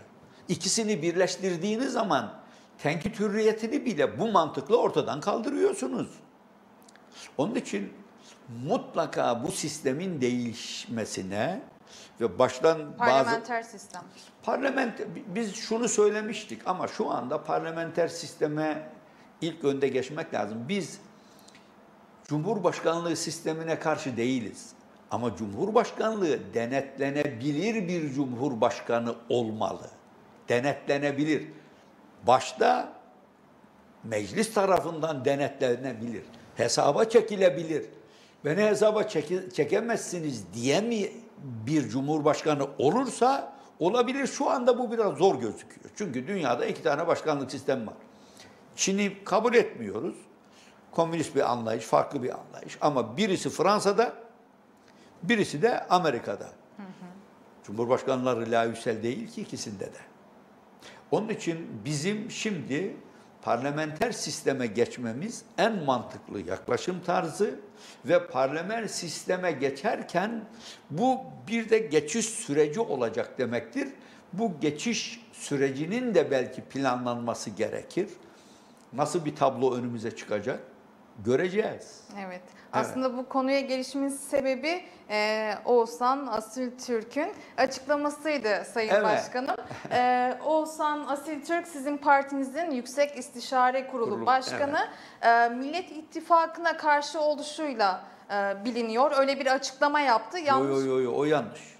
İkisini birleştirdiğiniz zaman tenkit hürriyetini bile bu mantıkla ortadan kaldırıyorsunuz. Onun için mutlaka bu sistemin değişmesine ve baştan bazı Parlamenter sistem. Parlament biz şunu söylemiştik ama şu anda parlamenter sisteme ilk önde geçmek lazım. Biz Cumhurbaşkanlığı sistemine karşı değiliz. Ama Cumhurbaşkanlığı denetlenebilir bir cumhurbaşkanı olmalı. Denetlenebilir. Başta meclis tarafından denetlenebilir. Hesaba çekilebilir. Beni hesaba çeki- çekemezsiniz diye mi bir cumhurbaşkanı olursa olabilir. Şu anda bu biraz zor gözüküyor. Çünkü dünyada iki tane başkanlık sistemi var. Çin'i kabul etmiyoruz. Komünist bir anlayış, farklı bir anlayış. Ama birisi Fransa'da, birisi de Amerika'da. Cumhurbaşkanları layüsel değil ki ikisinde de. Onun için bizim şimdi parlamenter sisteme geçmemiz en mantıklı yaklaşım tarzı ve parlamenter sisteme geçerken bu bir de geçiş süreci olacak demektir. Bu geçiş sürecinin de belki planlanması gerekir. Nasıl bir tablo önümüze çıkacak göreceğiz. Evet. Aslında bu konuya gelişimin sebebi e, Oğuzhan Asil Türk'ün açıklamasıydı Sayın Evet. Başkanım. E, Oğuzhan Asil Türk sizin partinizin Yüksek İstişare Kurulu, Kurulu, Başkanı. E, Millet İttifakı'na karşı oluşuyla e, biliniyor. Öyle bir açıklama yaptı. Yanlış. yo, yo, yo, o yanlış.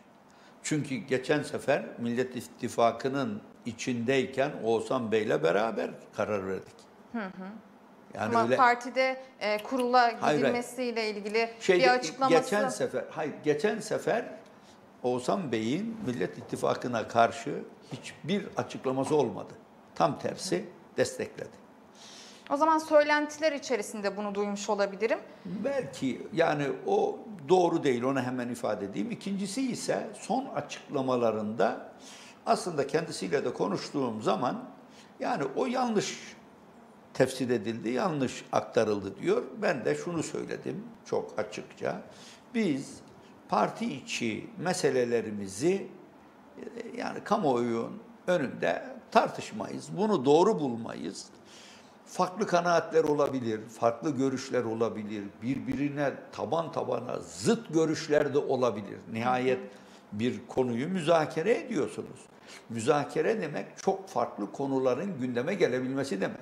Çünkü geçen sefer Millet İttifakı'nın içindeyken Oğuzhan Bey'le beraber karar verdik. Yani Ama öyle partide e, kurula hayır. gidilmesiyle ilgili şeyde, bir açıklaması. geçen sefer hayır geçen sefer Oğuzhan Bey'in Millet İttifakı'na karşı hiçbir açıklaması olmadı. Tam tersi destekledi. O zaman söylentiler içerisinde bunu duymuş olabilirim. Belki yani o doğru değil onu hemen ifade edeyim. İkincisi ise son açıklamalarında aslında kendisiyle de konuştuğum zaman yani o yanlış tefsir edildi, yanlış aktarıldı diyor. Ben de şunu söyledim çok açıkça. Biz parti içi meselelerimizi e, yani kamuoyunun önünde tartışmayız. Bunu doğru bulmayız. Farklı kanaatler olabilir, farklı görüşler olabilir, birbirine taban tabana zıt görüşler de olabilir. Nihayet bir konuyu müzakere ediyorsunuz. Müzakere demek çok farklı konuların gündeme gelebilmesi demek.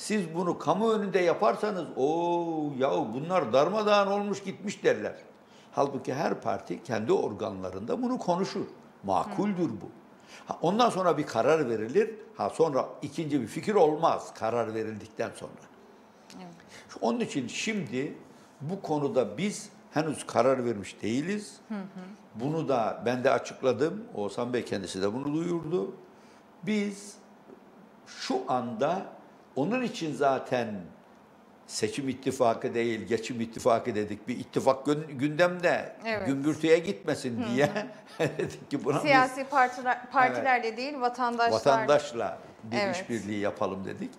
Siz bunu kamu önünde yaparsanız, o ya bunlar darmadağın olmuş gitmiş derler. Halbuki her parti kendi organlarında bunu konuşur. Makuldür bu. Ha, ondan sonra bir karar verilir. Ha sonra ikinci bir fikir olmaz karar verildikten sonra. Şu- Onun için şimdi bu konuda biz henüz karar vermiş değiliz. Bunu da ben de açıkladım. Oğuzhan Bey kendisi de bunu duyurdu. Biz şu anda onun için zaten seçim ittifakı değil, geçim ittifakı dedik. Bir ittifak gün- gündemde Evet. gümbürtüye gitmesin diye [laughs] dedik ki buna biz Siyasi partiler, partilerle değil vatandaşlar. vatandaşla bir Evet. işbirliği yapalım dedik.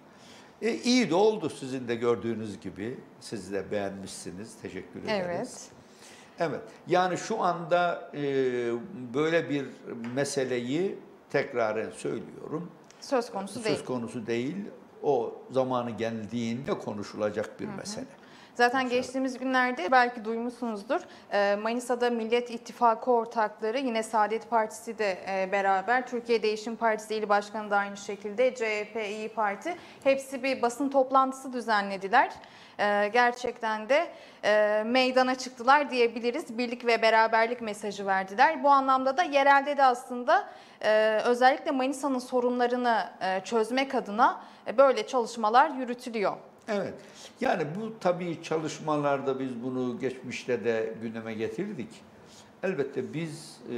E, iyi de oldu sizin de gördüğünüz gibi. Siz de beğenmişsiniz. Teşekkür ederiz. Evet. Evet. Yani şu anda e, böyle bir meseleyi tekraren söylüyorum. Söz konusu Söz değil. konusu değil. O zamanı geldiğinde konuşulacak bir mesele. Zaten geçtiğimiz günlerde belki duymuşsunuzdur. e, Manisa'da Millet İttifakı ortakları yine Saadet Partisi de e, beraber Türkiye Değişim Partisi İl Başkanı da aynı şekilde CHP, İyi Parti hepsi bir basın toplantısı düzenlediler. E, Gerçekten de meydana çıktılar diyebiliriz. Birlik ve beraberlik mesajı verdiler. Bu anlamda da yerelde de aslında özellikle Manisa'nın sorunlarını çözmek adına böyle çalışmalar yürütülüyor. Evet. Yani bu tabii çalışmalarda biz bunu geçmişte de gündeme getirdik. Elbette biz e,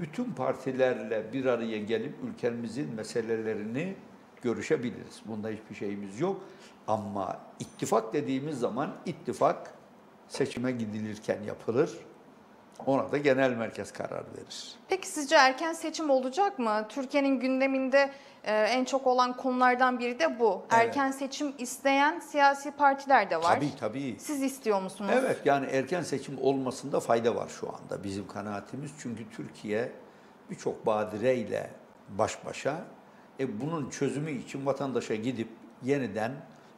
bütün partilerle bir araya gelip ülkemizin meselelerini görüşebiliriz. Bunda hiçbir şeyimiz yok. Ama ittifak dediğimiz zaman ittifak seçime gidilirken yapılır. Ona da genel merkez karar verir. Peki sizce erken seçim olacak mı? Türkiye'nin gündeminde e, en çok olan konulardan biri de bu. Evet. Erken seçim isteyen siyasi partiler de var. Tabii tabii. Siz istiyor musunuz? Evet yani erken seçim olmasında fayda var şu anda bizim kanaatimiz. Çünkü Türkiye birçok badireyle baş başa. E bunun çözümü için vatandaşa gidip yeniden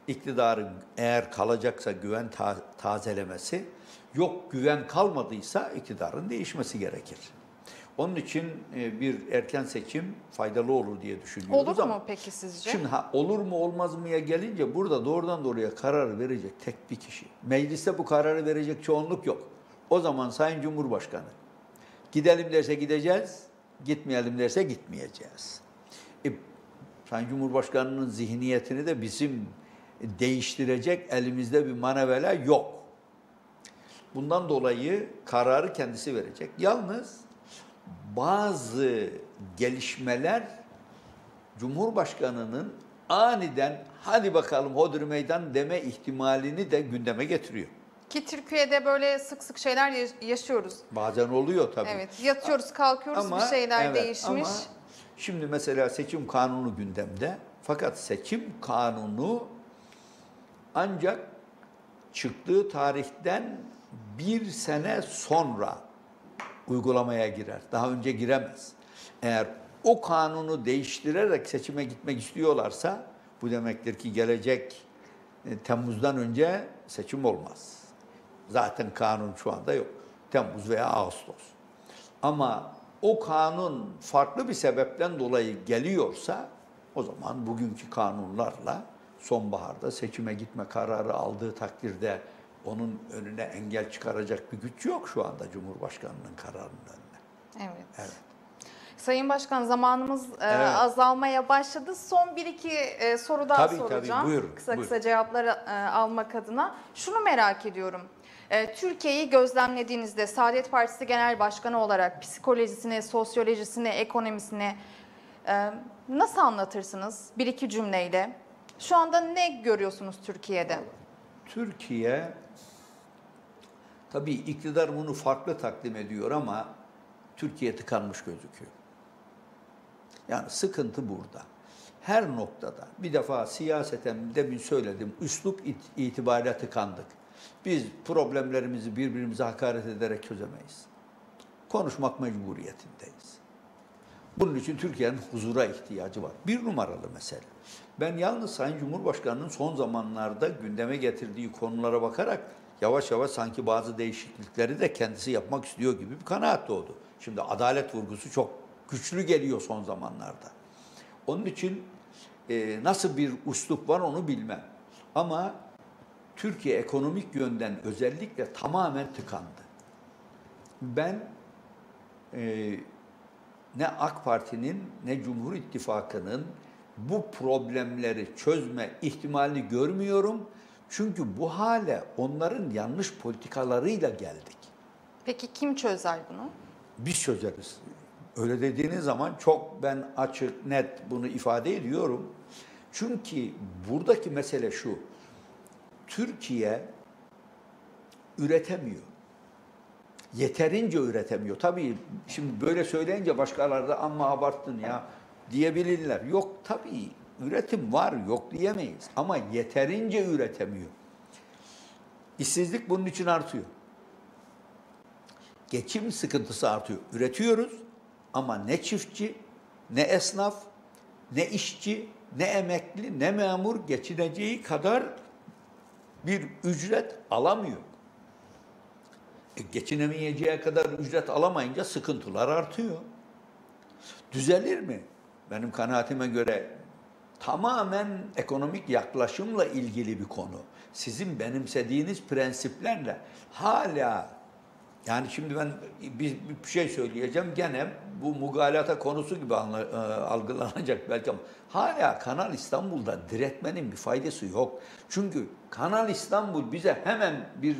iktidarın eğer kalacaksa güven ta- tazelemesi, yok güven kalmadıysa iktidarın değişmesi gerekir. Onun için e, bir erken seçim faydalı olur diye düşünüyoruz Olur ama mu peki sizce? Şimdi ha, olur mu olmaz mıya gelince burada doğrudan doğruya karar verecek tek bir kişi. Mecliste bu kararı verecek çoğunluk yok. O zaman Sayın Cumhurbaşkanı gidelim derse gideceğiz, gitmeyelim derse gitmeyeceğiz. E, Sayın Cumhurbaşkanı'nın zihniyetini de bizim değiştirecek elimizde bir manevela yok. Bundan dolayı kararı kendisi verecek. Yalnız bazı gelişmeler Cumhurbaşkanı'nın aniden hadi bakalım hodri meydan deme ihtimalini de gündeme getiriyor. Ki Türkiye'de böyle sık sık şeyler yaş- yaşıyoruz. Bazen oluyor tabii. Evet, yatıyoruz, kalkıyoruz bir şeyler evet, değişmiş. Ama şimdi mesela seçim kanunu gündemde. Fakat seçim kanunu ancak çıktığı tarihten bir sene sonra uygulamaya girer. Daha önce giremez. Eğer o kanunu değiştirerek seçime gitmek istiyorlarsa bu demektir ki gelecek e, Temmuz'dan önce seçim olmaz. Zaten kanun şu anda yok. Temmuz veya Ağustos. Ama o kanun farklı bir sebepten dolayı geliyorsa o zaman bugünkü kanunlarla sonbaharda seçime gitme kararı aldığı takdirde onun önüne engel çıkaracak bir güç yok şu anda Cumhurbaşkanı'nın kararının önüne. Evet. Evet. Sayın Başkan zamanımız e, Evet. azalmaya başladı. Son bir iki e, soru daha Tabii, tabii. soracağım. Buyurun, Kısa buyurun. kısa cevapları e, almak adına. Şunu merak ediyorum. Türkiye'yi gözlemlediğinizde Saadet Partisi Genel Başkanı olarak psikolojisini, sosyolojisini, ekonomisini nasıl anlatırsınız bir iki cümleyle? Şu anda ne görüyorsunuz Türkiye'de? Türkiye tabii iktidar bunu farklı takdim ediyor ama Türkiye tıkanmış gözüküyor. Yani sıkıntı burada. Her noktada bir defa siyaseten demin söyledim üslup it- itibariyle tıkandık. Biz problemlerimizi birbirimize hakaret ederek çözemeyiz. Konuşmak mecburiyetindeyiz. Bunun için Türkiye'nin huzura ihtiyacı var. Bir numaralı mesele. Ben yalnız Sayın Cumhurbaşkanı'nın son zamanlarda gündeme getirdiği konulara bakarak yavaş yavaş sanki bazı değişiklikleri de kendisi yapmak istiyor gibi bir kanaat doğdu. Şimdi adalet vurgusu çok güçlü geliyor son zamanlarda. Onun için e, nasıl bir uslup var onu bilmem. Ama Türkiye ekonomik yönden özellikle tamamen tıkandı. Ben e, ne AK Parti'nin ne Cumhur İttifakı'nın bu problemleri çözme ihtimalini görmüyorum. Çünkü bu hale onların yanlış politikalarıyla geldik. Peki kim çözer bunu? Biz çözeriz. Öyle dediğiniz zaman çok ben açık, net bunu ifade ediyorum. Çünkü buradaki mesele şu. Türkiye üretemiyor. Yeterince üretemiyor. Tabii şimdi böyle söyleyince başkaları da amma abarttın ya diyebilirler. Yok tabii üretim var yok diyemeyiz ama yeterince üretemiyor. İşsizlik bunun için artıyor. Geçim sıkıntısı artıyor. Üretiyoruz ama ne çiftçi, ne esnaf, ne işçi, ne emekli, ne memur geçineceği kadar bir ücret alamıyor. Geçinemeyeceği kadar ücret alamayınca sıkıntılar artıyor. Düzelir mi? Benim kanaatime göre tamamen ekonomik yaklaşımla ilgili bir konu. Sizin benimsediğiniz prensiplerle hala yani şimdi ben bir, bir şey söyleyeceğim gene bu mugalata konusu gibi e, algılanacak belki ama hala Kanal İstanbul'da diretmenin bir faydası yok. Çünkü Kanal İstanbul bize hemen bir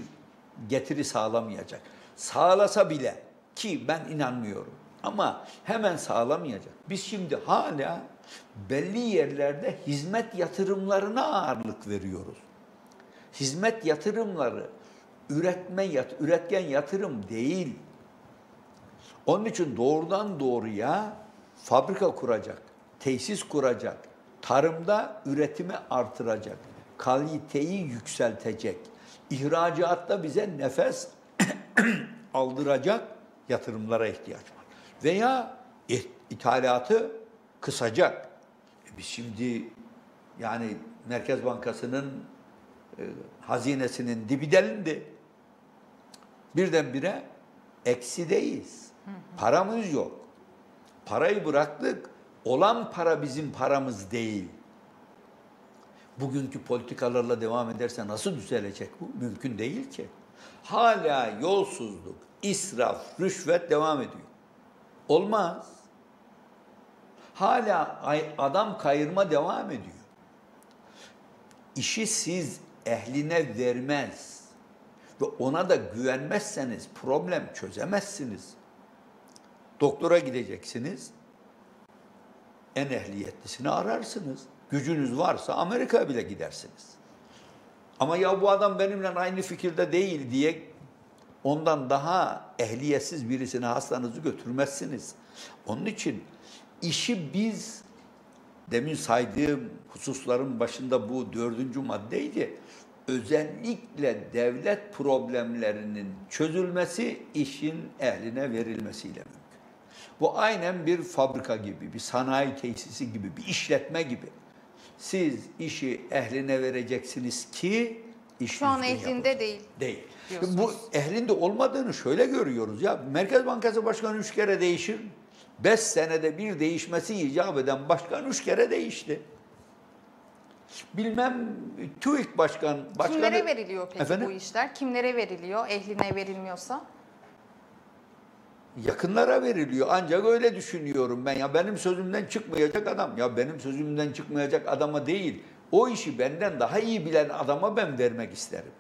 getiri sağlamayacak. Sağlasa bile ki ben inanmıyorum ama hemen sağlamayacak. Biz şimdi hala belli yerlerde hizmet yatırımlarına ağırlık veriyoruz. Hizmet yatırımları üretme yat, üretken yatırım değil. Onun için doğrudan doğruya fabrika kuracak, tesis kuracak, tarımda üretimi artıracak, kaliteyi yükseltecek, ihracatta bize nefes [clears throat] aldıracak yatırımlara ihtiyaç var. Veya it- ithalatı kısacak. E Biz şimdi yani Merkez Bankası'nın e, hazinesinin dibi delindi. Birdenbire eksideyiz. Paramız yok. Parayı bıraktık. Olan para bizim paramız değil. Bugünkü politikalarla devam ederse nasıl düzelecek bu? Mümkün değil ki. Hala yolsuzluk, israf, rüşvet devam ediyor. Olmaz. Hala adam kayırma devam ediyor. İşi siz ehline vermez ve ona da güvenmezseniz problem çözemezsiniz. Doktora gideceksiniz, en ehliyetlisini ararsınız. Gücünüz varsa Amerika'ya bile gidersiniz. Ama ya bu adam benimle aynı fikirde değil diye ondan daha ehliyetsiz birisine hastanızı götürmezsiniz. Onun için işi biz demin saydığım hususların başında bu dördüncü maddeydi. Özellikle devlet problemlerinin çözülmesi işin ehline verilmesiyle mümkün. Bu aynen bir fabrika gibi, bir sanayi tesisi gibi, bir işletme gibi. Siz işi ehline vereceksiniz ki iş Şu an ehlinde yapılsın. değil. Değil. diyorsunuz. Bu ehlinde olmadığını şöyle görüyoruz. Ya Merkez Bankası Başkanı üç kere değişir. Beş senede bir değişmesi icap eden başkan üç kere değişti. Bilmem TÜİK başkan... başkanı, Kimlere veriliyor peki Efendim? bu işler? Kimlere veriliyor? Ehline verilmiyorsa? Yakınlara veriliyor. Ancak öyle düşünüyorum ben. Ya benim sözümden çıkmayacak adam. Ya benim sözümden çıkmayacak adama değil. O işi benden daha iyi bilen adama ben vermek isterim.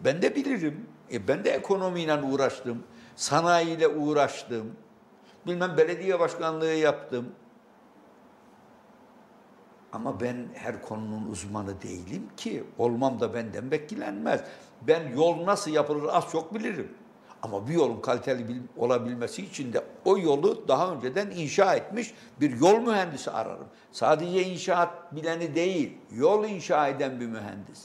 Ben de bilirim. E ben de ekonomiyle uğraştım. Sanayiyle uğraştım. Bilmem belediye başkanlığı yaptım. Ama ben her konunun uzmanı değilim ki. Olmam da benden beklenmez. Ben yol nasıl yapılır az çok bilirim. Ama bir yolun kaliteli bil- olabilmesi için de o yolu daha önceden inşa etmiş bir yol mühendisi ararım. Sadece inşaat bileni değil, yol inşa eden bir mühendis.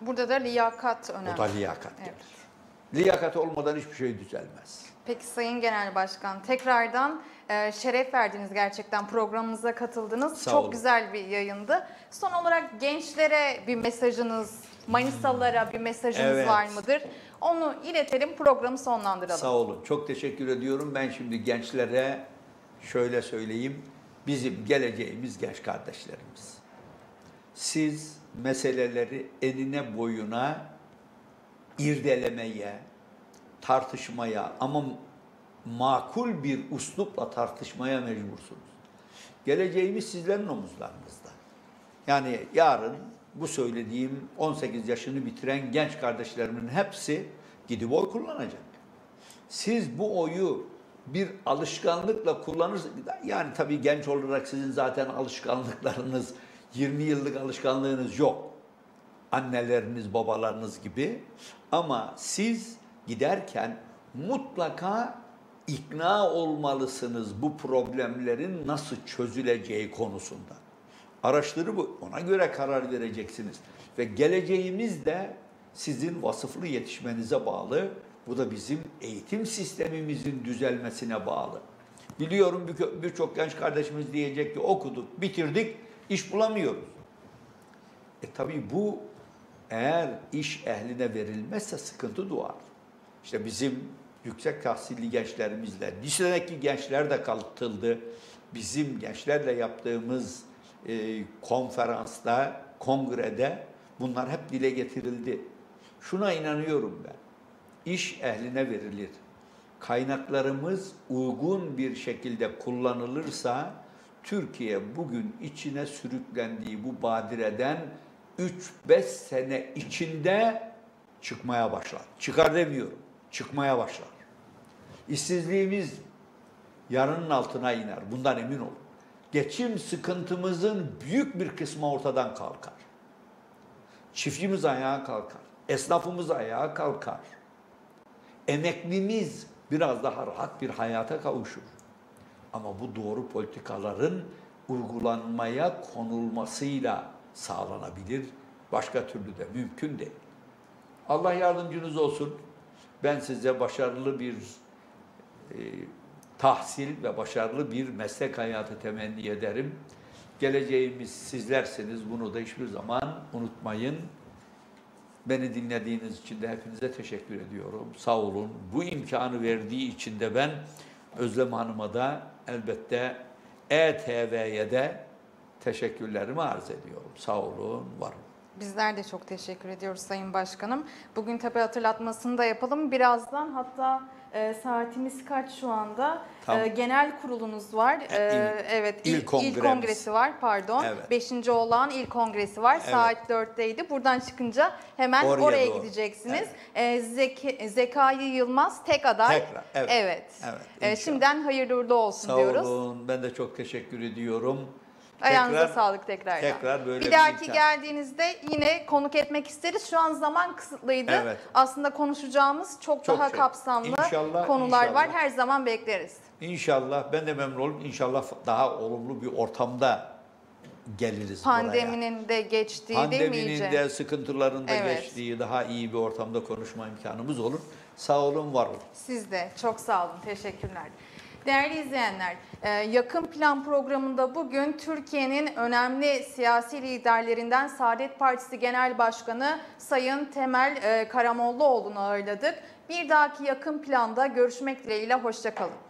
Burada da liyakat önemli. O da liyakat Evet. gelir. Liyakat olmadan hiçbir şey düzelmez. Peki Sayın Genel Başkan tekrardan e, şeref verdiniz gerçekten programımıza katıldınız. Sağ Çok olun. güzel bir yayındı. Son olarak gençlere bir mesajınız, Manisalılara bir mesajınız Evet. var mıdır? Onu iletelim programı sonlandıralım. Sağ olun. Çok teşekkür ediyorum. Ben şimdi gençlere şöyle söyleyeyim. Bizim geleceğimiz genç kardeşlerimiz. Siz meseleleri enine boyuna irdelemeye, tartışmaya ama makul bir uslupla tartışmaya mecbursunuz. Geleceğimiz sizlerin omuzlarınızda. Yani yarın bu söylediğim 18 yaşını bitiren genç kardeşlerimin hepsi gidip oy kullanacak. Siz bu oyu bir alışkanlıkla kullanırsanız, yani tabii genç olarak sizin zaten alışkanlıklarınız, 20 yıllık alışkanlığınız yok. Anneleriniz, babalarınız gibi. Ama siz giderken mutlaka ikna olmalısınız bu problemlerin nasıl çözüleceği konusunda. Araştırıp ona göre karar vereceksiniz. Ve geleceğimiz de sizin vasıflı yetişmenize bağlı. Bu da bizim eğitim sistemimizin düzelmesine bağlı. Biliyorum bir- birçok genç kardeşimiz diyecek ki okuduk, bitirdik, iş bulamıyoruz. E tabii bu eğer iş ehline verilmezse sıkıntı doğar. İşte bizim yüksek tahsilli gençlerimizle, lisedeki gençler de katıldı. Bizim gençlerle yaptığımız e, konferansta, kongrede bunlar hep dile getirildi. Şuna inanıyorum ben. İş ehline verilir. Kaynaklarımız uygun bir şekilde kullanılırsa Türkiye bugün içine sürüklendiği bu badireden 3-5 sene içinde çıkmaya başlar. Çıkar demiyorum. Çıkmaya başlar. İşsizliğimiz yarının altına iner. Bundan emin olun. Geçim sıkıntımızın büyük bir kısmı ortadan kalkar. Çiftçimiz ayağa kalkar. Esnafımız ayağa kalkar. Emeklimiz biraz daha rahat bir hayata kavuşur. Ama bu doğru politikaların uygulanmaya konulmasıyla sağlanabilir. Başka türlü de mümkün değil. Allah yardımcınız olsun. Ben size başarılı bir e, tahsil ve başarılı bir meslek hayatı temenni ederim. Geleceğimiz sizlersiniz. Bunu da hiçbir zaman unutmayın. Beni dinlediğiniz için de hepinize teşekkür ediyorum. Sağ olun. Bu imkanı verdiği için de ben Özlem Hanım'a da elbette ETV'ye de teşekkürlerimi arz ediyorum. Sağ olun, var olun. Bizler de çok teşekkür ediyoruz Sayın Başkanım. Bugün tabii hatırlatmasını da yapalım. Birazdan hatta e, saatimiz kaç şu anda? E, genel kurulunuz var. E, İl- evet, il il, il kongremiz. kongresi var pardon. Evet. Beşinci olan il kongresi var. Evet. Saat 4'teydi. Buradan çıkınca hemen Oraya oraya, doğru. gideceksiniz. E, Zeki, Zekai Yılmaz tek aday. Tekrar, evet. Evet. Evet, E, şimdiden hayırlı uğurlu olsun Sağ diyoruz. olun. Ben de çok teşekkür ediyorum. Ayağınıza Tekrar- sağlık tekrardan. tekrar böyle bir bir dahaki imkan. geldiğinizde yine konuk etmek isteriz. Şu an zaman kısıtlıydı. Evet. Aslında konuşacağımız çok, Çok daha şey. kapsamlı İnşallah, konular var. inşallah. Her zaman bekleriz. İnşallah ben de memnun olurum. İnşallah daha olumlu bir ortamda geliriz buraya. Pandeminin de geçtiği değil mi Pandeminin iyice? de sıkıntıların da Evet. geçtiği daha iyi bir ortamda konuşma imkanımız olur. Sağ olun, var olun. Siz de çok sağ olun. Teşekkürler. Değerli izleyenler, e, yakın plan programında bugün Türkiye'nin önemli siyasi liderlerinden Saadet Partisi Genel Başkanı Sayın Temel e, Karamollaoğlu'nu ağırladık. Bir dahaki yakın planda görüşmek dileğiyle, hoşçakalın.